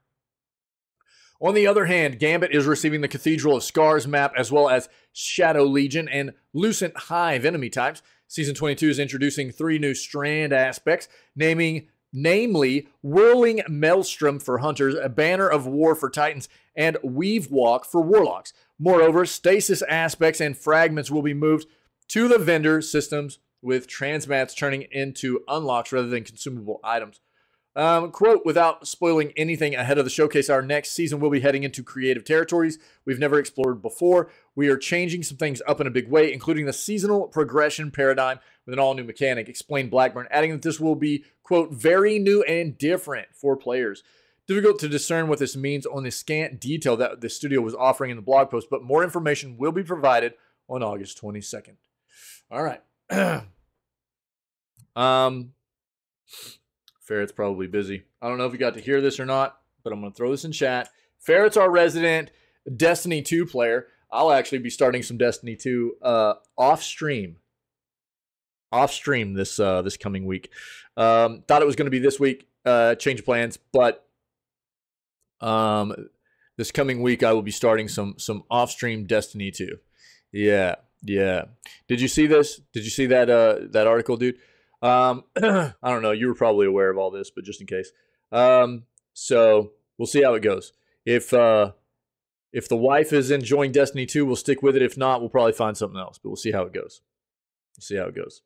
On the other hand, Gambit is receiving the Cathedral of Scars map as well as Shadow Legion and Lucent Hive enemy types. Season 22 is introducing three new strand aspects, naming namely Whirling Maelstrom for Hunters, a Banner of War for Titans, and Weave Walk for Warlocks. Moreover, stasis aspects and fragments will be moved to the vendor systems with transmats turning into unlocks rather than consumable items. Um, quote, without spoiling anything ahead of the showcase, our next season will be heading into creative territories we've never explored before. We are changing some things up in a big way, including the seasonal progression paradigm with an all new mechanic, explained Blackburn, adding that this will be, quote, very new and different for players. Difficult to discern what this means on the scant detail that the studio was offering in the blog post, but more information will be provided on August 22nd. All right. um, Ferret's probably busy. I don't know if you got to hear this or not, but I'm going to throw this in chat. Ferret's our resident Destiny 2 player. I'll actually be starting some Destiny 2 uh, off stream. Off stream this uh, this coming week. Um, thought it was going to be this week. Uh, change plans, but um, this coming week I will be starting some some off stream Destiny 2. Yeah, yeah. Did you see this? Did you see that uh that article, dude? Um I don't know, you were probably aware of all this, but just in case. Um so we'll see how it goes. If uh if the wife is enjoying Destiny 2, we'll stick with it. If not, we'll probably find something else, but we'll see how it goes. We'll see how it goes.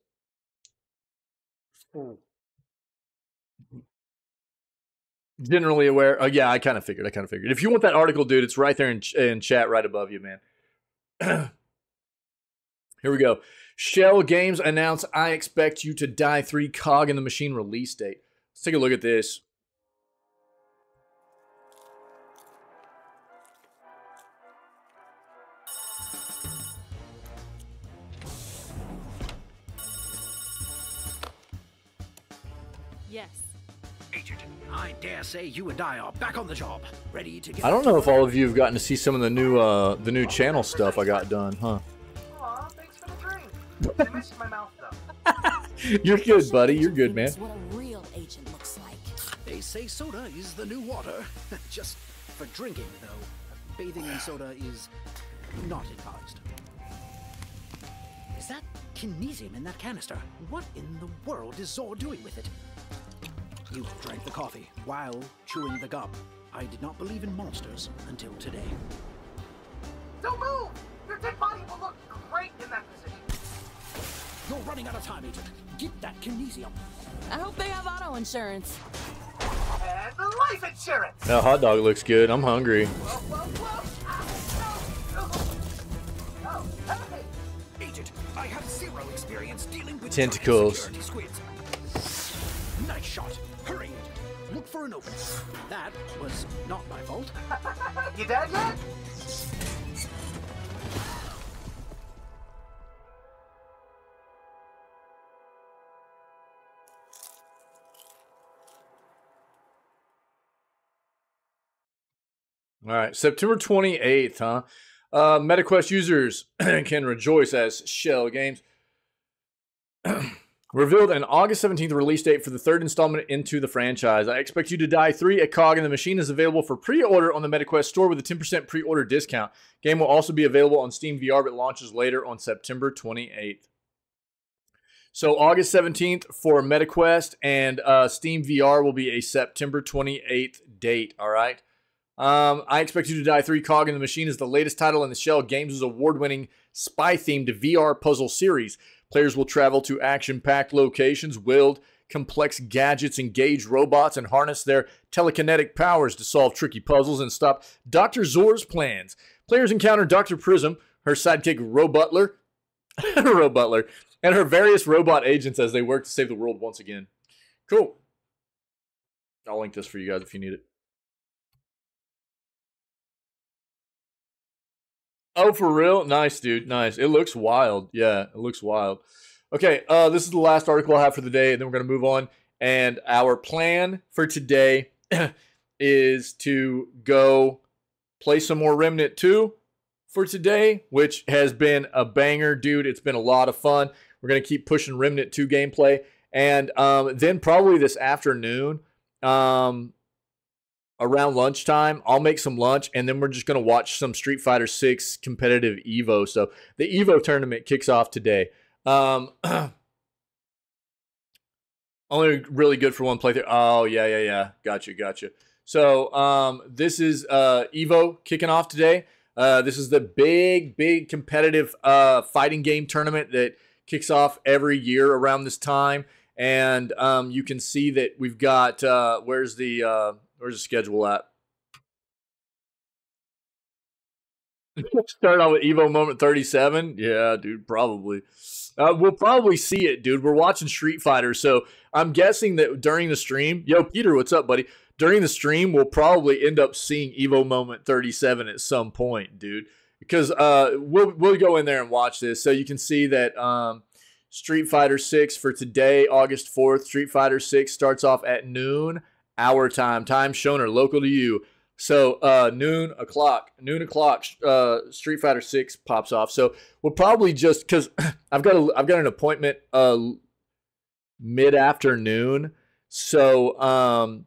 Generally aware. Oh, yeah, I kind of figured. I kind of figured. If you want that article, dude, it's right there in, ch- in chat right above you, man. Here we go. Schell Games announced I Expect You to Die 3 Cog in the Machine release date. Let's take a look at this. Yes. Agent, I dare say you and I are back on the job, ready to get. I don't know if all of you have gotten to see some of the new uh the new channel stuff I got done, huh? Aw, thanks for the drink. I missed my mouth though. You're good, buddy. You're good, man. That's what a real agent looks like. They say soda is the new water. Just for drinking, though. Bathing in soda is not advised. Is that kinesium in that canister? What in the world is Zor doing with it? You drank the coffee while chewing the gum. I did not believe in monsters until today. Don't move! Your dead body will look great in that position. You're running out of time, Agent. Get that kinesium. I hope they have auto insurance. And the life insurance. That hot dog looks good. I'm hungry. Whoa, whoa, whoa. Ah, no. Oh, hey. Agent, I have zero experience dealing with Tentacles. squids. Nice shot. Hurry, Agent. Look for an opening. That was not my fault. You dead yet? All right, September 28th, huh? Uh, MetaQuest users can rejoice as Schell Games revealed an August 17th release date for the third installment into the franchise. I Expect You to Die 3 A Cog in the Machine is available for pre order on the MetaQuest store with a 10% pre order discount. Game will also be available on Steam VR but launches later on September 28th. So, August 17th for MetaQuest and uh, Steam VR will be a September 28th date, all right? Um, I Expect You to Die 3 Cog in the Machine is the latest title in the Schell Games' award winning spy themed VR puzzle series. Players will travel to action packed locations, wield complex gadgets, engage robots, and harness their telekinetic powers to solve tricky puzzles and stop Dr. Zor's plans. Players encounter Dr. Prism, her sidekick Ro Butler, Ro Butler, and her various robot agents as they work to save the world once again. Cool. I'll link this for you guys if you need it. Oh, for real? Nice, dude. Nice. It looks wild. Yeah, it looks wild. Okay, uh, this is the last article I have for the day, and then we're going to move on. And our plan for today is to go play some more Remnant 2 for today, which has been a banger, dude. It's been a lot of fun. We're going to keep pushing Remnant 2 gameplay. And um, then probably this afternoon, um, around lunchtime, I'll make some lunch and then we're just going to watch some Street Fighter 6 competitive Evo. So the Evo tournament kicks off today. Um, only really good for one playthrough. Oh, yeah, yeah, yeah. Gotcha, gotcha. So um, this is uh, Evo kicking off today. Uh, this is the big, big competitive uh, fighting game tournament that kicks off every year around this time. And um, you can see that we've got uh, where's the uh, where's the schedule at? Start out with Evo Moment 37. Yeah, dude, probably. Uh, we'll probably see it, dude. We're watching Street Fighter, so I'm guessing that during the stream, yo, Peter, what's up, buddy? During the stream, we'll probably end up seeing Evo Moment 37 at some point, dude. Because uh, we'll we'll go in there and watch this, so you can see that um, Street Fighter 6 for today, August 4th. Street Fighter 6 starts off at noon, our time, time shown or local to you. So uh, noon o'clock, noon o'clock, uh, Street Fighter Six pops off. So we'll probably just because I've got a, I've got an appointment uh, mid afternoon, so um,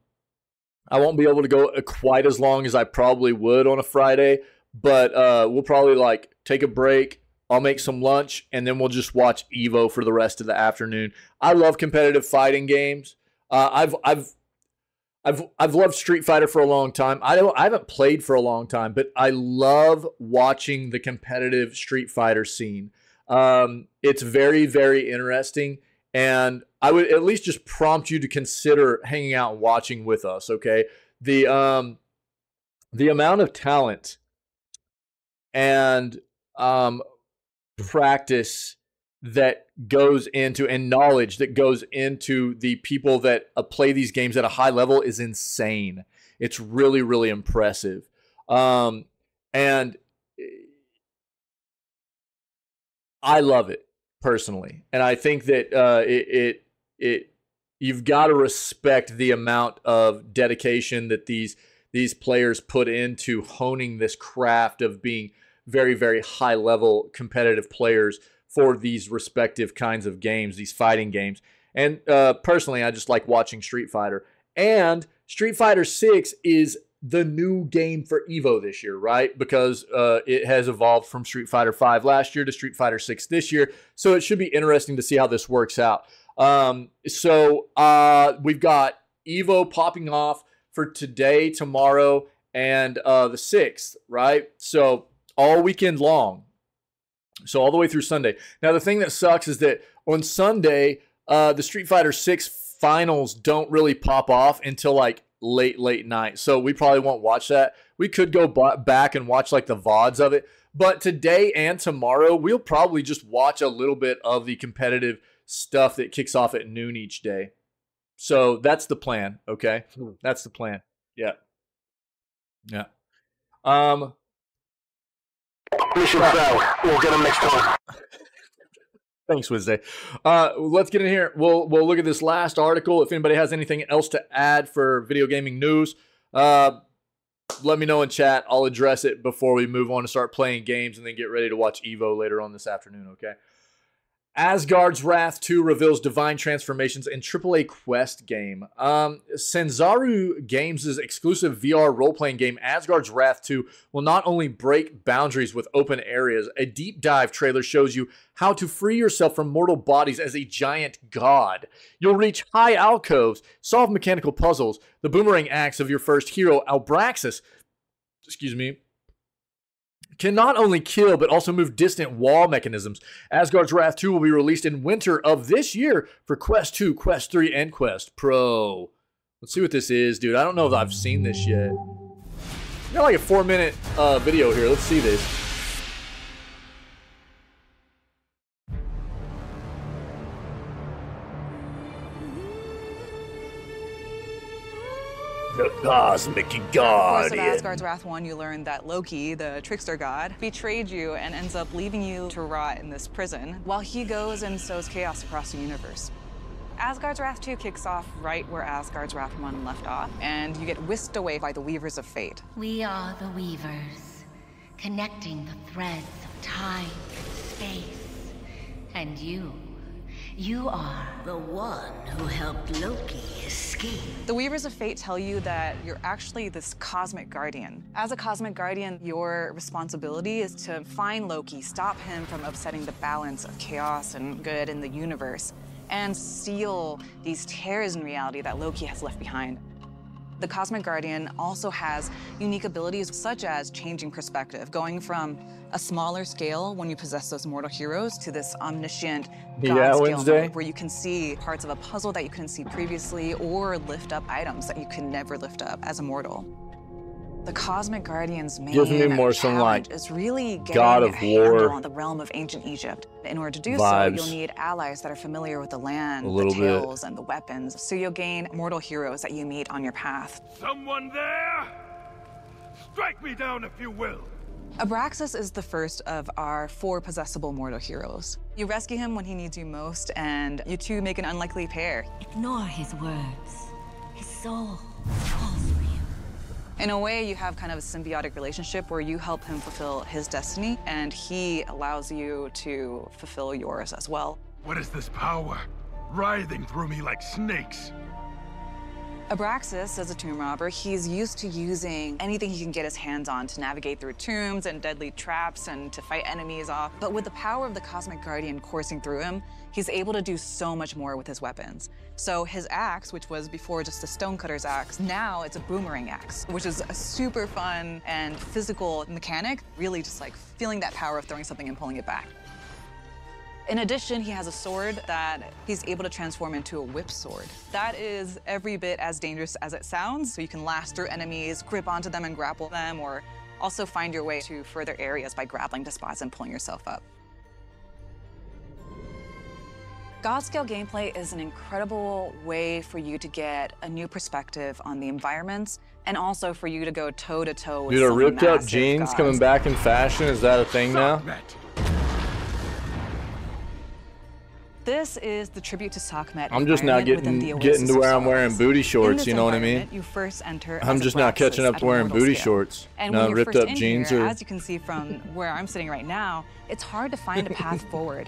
I won't be able to go quite as long as I probably would on a Friday. But uh, we'll probably like take a break. I'll make some lunch, and then we'll just watch Evo for the rest of the afternoon. I love competitive fighting games. Uh, I've I've I've I've loved Street Fighter for a long time. I don't I haven't played for a long time, but I love watching the competitive Street Fighter scene. Um, it's very very interesting, and I would at least just prompt you to consider hanging out and watching with us. Okay, the um, the amount of talent and um, practice that goes into and knowledge that goes into the people that uh, play these games at a high level is insane. It's really really impressive. Um, and I love it personally, and I think that uh, it, it it you've got to respect the amount of dedication that these these players put into honing this craft of being very very high level competitive players for these respective kinds of games, these fighting games. And uh, personally, I just like watching Street Fighter. And Street Fighter 6 is the new game for Evo this year, right? Because uh, it has evolved from Street Fighter 5 last year to Street Fighter 6 this year. So it should be interesting to see how this works out. Um, so uh, we've got Evo popping off for today, tomorrow, and uh, the 6th, right? So all weekend long. So all the way through Sunday. Now the thing that sucks is that on Sunday, uh, the Street Fighter Six finals don't really pop off until like late late night, so we probably won't watch that. We could go b- back and watch like the vods of it, but today and tomorrow we'll probably just watch a little bit of the competitive stuff that kicks off at noon each day. So that's the plan. Okay, that's the plan. Yeah, yeah. Um, Mission failed. We'll get next time. Thanks, Wednesday. Uh, let's get in here. We'll we'll look at this last article. If anybody has anything else to add for video gaming news, uh, let me know in chat. I'll address it before we move on to start playing games and then get ready to watch Evo later on this afternoon. Okay. Asgard's Wrath 2 reveals divine transformations in AAA Quest game. Um, Sanzaru Games' exclusive VR role playing game, Asgard's Wrath 2, will not only break boundaries with open areas, a deep dive trailer shows you how to free yourself from mortal bodies as a giant god. You'll reach high alcoves, solve mechanical puzzles, the boomerang axe of your first hero, Albraxis, excuse me, can not only kill but also move distant wall mechanisms. Asgard's Wrath 2 will be released in winter of this year for Quest 2, Quest 3, and Quest Pro. Let's see what this is, dude. I don't know if I've seen this yet. Got like a four minute uh, video here. Let's see this. The Cosmic Of course, in Asgard's Wrath 1, you learn that Loki, the trickster god, betrayed you and ends up leaving you to rot in this prison while he goes and sows chaos across the universe. Asgard's Wrath 2 kicks off right where Asgard's Wrath 1 left off, and you get whisked away by the Weavers of Fate. We are the weavers, connecting the threads of time and space. And you, you are the one who helped Loki escape. The Weavers of Fate tell you that you're actually this cosmic guardian. As a cosmic guardian, your responsibility is to find Loki, stop him from upsetting the balance of chaos and good in the universe, and seal these tears in reality that Loki has left behind. The Cosmic Guardian also has unique abilities such as changing perspective, going from a smaller scale when you possess those mortal heroes to this omniscient god Yeah, scale mode where you can see parts of a puzzle that you couldn't see previously or lift up items that you could never lift up as a mortal. The Cosmic Guardian's main Gives me more some, challenge like, is really getting God of a War on the realm of ancient Egypt. In order to do vibes. so, you'll need allies that are familiar with the land, A the little bit. tales, and the weapons. So you'll gain mortal heroes that you meet on your path. Someone there? Strike me down if you will. Abraxas is the first of our four possessable mortal heroes. You rescue him when he needs you most, and you two make an unlikely pair. Ignore his words. His soul calls for you. In a way, you have kind of a symbiotic relationship where you help him fulfill his destiny, and he allows you to fulfill yours as well. What is this power? Writhing through me like snakes. Abraxas, as a tomb robber, he's used to using anything he can get his hands on to navigate through tombs and deadly traps and to fight enemies off. But with the power of the Cosmic Guardian coursing through him, he's able to do so much more with his weapons. So his axe, which was before just a stonecutter's axe, now it's a boomerang axe, which is a super fun and physical mechanic, really just like feeling that power of throwing something and pulling it back. In addition, he has a sword that he's able to transform into a whip sword. That is every bit as dangerous as it sounds, so you can last through enemies, grip onto them and grapple them, or also find your way to further areas by grappling to spots and pulling yourself up. God scale gameplay is an incredible way for you to get a new perspective on the environments and also for you to go toe to toe with Dude, are some ripped up jeans gods. coming back in fashion? Is that a thing now? Met. This is the tribute to Sekhmet. I'm just now getting getting to where I'm wearing booty shorts. You know what I mean? You first enter. I'm just now catching up to wearing booty scale. shorts. And No, when you're ripped first up in jeans here, are- as you can see from where I'm sitting right now, it's hard to find a path forward.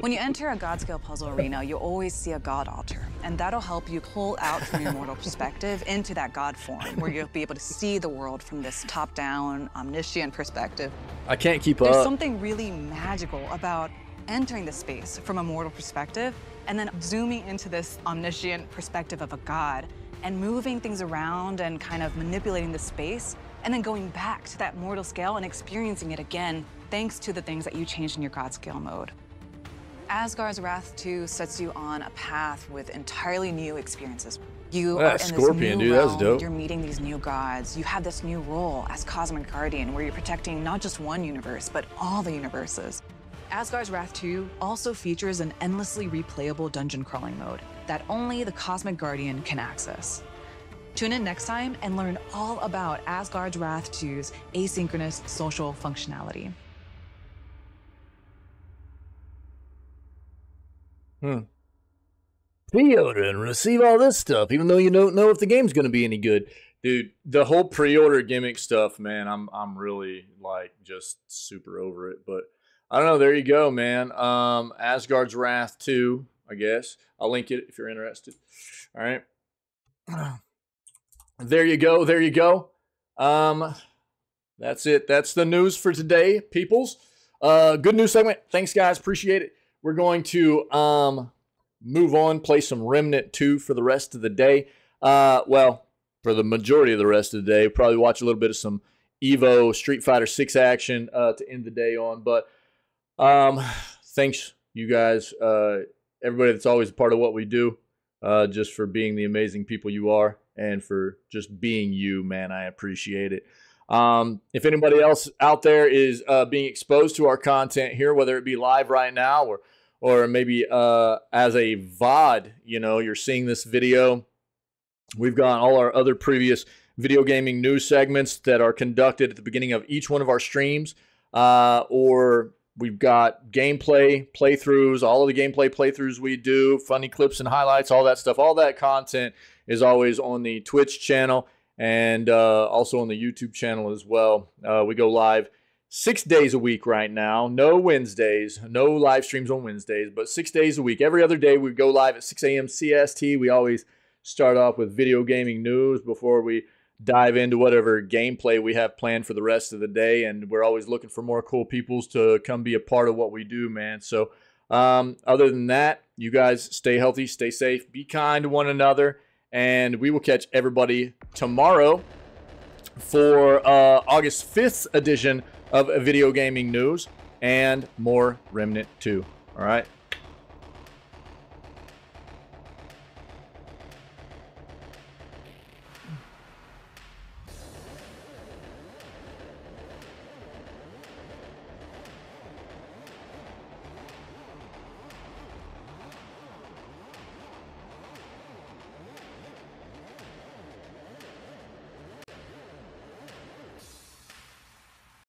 When you enter a God scale puzzle arena, you always see a God altar, and that'll help you pull out from your mortal perspective into that God form, where you'll be able to see the world from this top down, omniscient perspective. I can't keep There's up. There's something really magical about entering the space from a mortal perspective and then zooming into this omniscient perspective of a god and moving things around and kind of manipulating the space and then going back to that mortal scale and experiencing it again thanks to the things that you changed in your god scale mode. Asgard's Wrath 2 sets you on a path with entirely new experiences. You are in scorpion, this new dude, that was dope. You're meeting these new gods. You have this new role as Cosmic Guardian, where you're protecting not just one universe, but all the universes. Asgard's Wrath 2 also features an endlessly replayable dungeon crawling mode that only the Cosmic Guardian can access. Tune in next time and learn all about Asgard's Wrath 2's asynchronous social functionality. Hmm. Pre-order and receive all this stuff, even though you don't know if the game's going to be any good. Dude, the whole pre-order gimmick stuff, man, I'm I'm really like just super over it. But I don't know. There you go, man. Um, Asgard's Wrath 2, I guess. I'll link it if you're interested. All right. There you go. There you go. Um, that's it. That's the news for today, peoples. Uh, good news segment. Thanks, guys. Appreciate it. We're going to um move on, play some Remnant 2 for the rest of the day. Uh, well, for the majority of the rest of the day, probably watch a little bit of some Evo Street Fighter 6 action uh, to end the day on. But um, thanks, you guys, uh, everybody that's always a part of what we do, uh, just for being the amazing people you are and for just being you, man. I appreciate it. Um, if anybody else out there is uh, being exposed to our content here, whether it be live right now or or maybe uh, as a VOD, you know, you're seeing this video. We've got all our other previous video gaming news segments that are conducted at the beginning of each one of our streams, uh, or we've got gameplay playthroughs, all of the gameplay playthroughs we do, funny clips and highlights, all that stuff. All that content is always on the Twitch channel and uh, also on the YouTube channel as well. Uh, we go live six days a week right now. No Wednesdays, no live streams on Wednesdays, but six days a week. Every other day we go live at 6 a.m. CST. We always start off with video gaming news before we dive into whatever gameplay we have planned for the rest of the day. And we're always looking for more cool peoples to come be a part of what we do, man. So, um, other than that, you guys stay healthy, stay safe, be kind to one another, and we will catch everybody tomorrow for uh, August 5th edition of Video Gaming News and more Remnant 2. All right.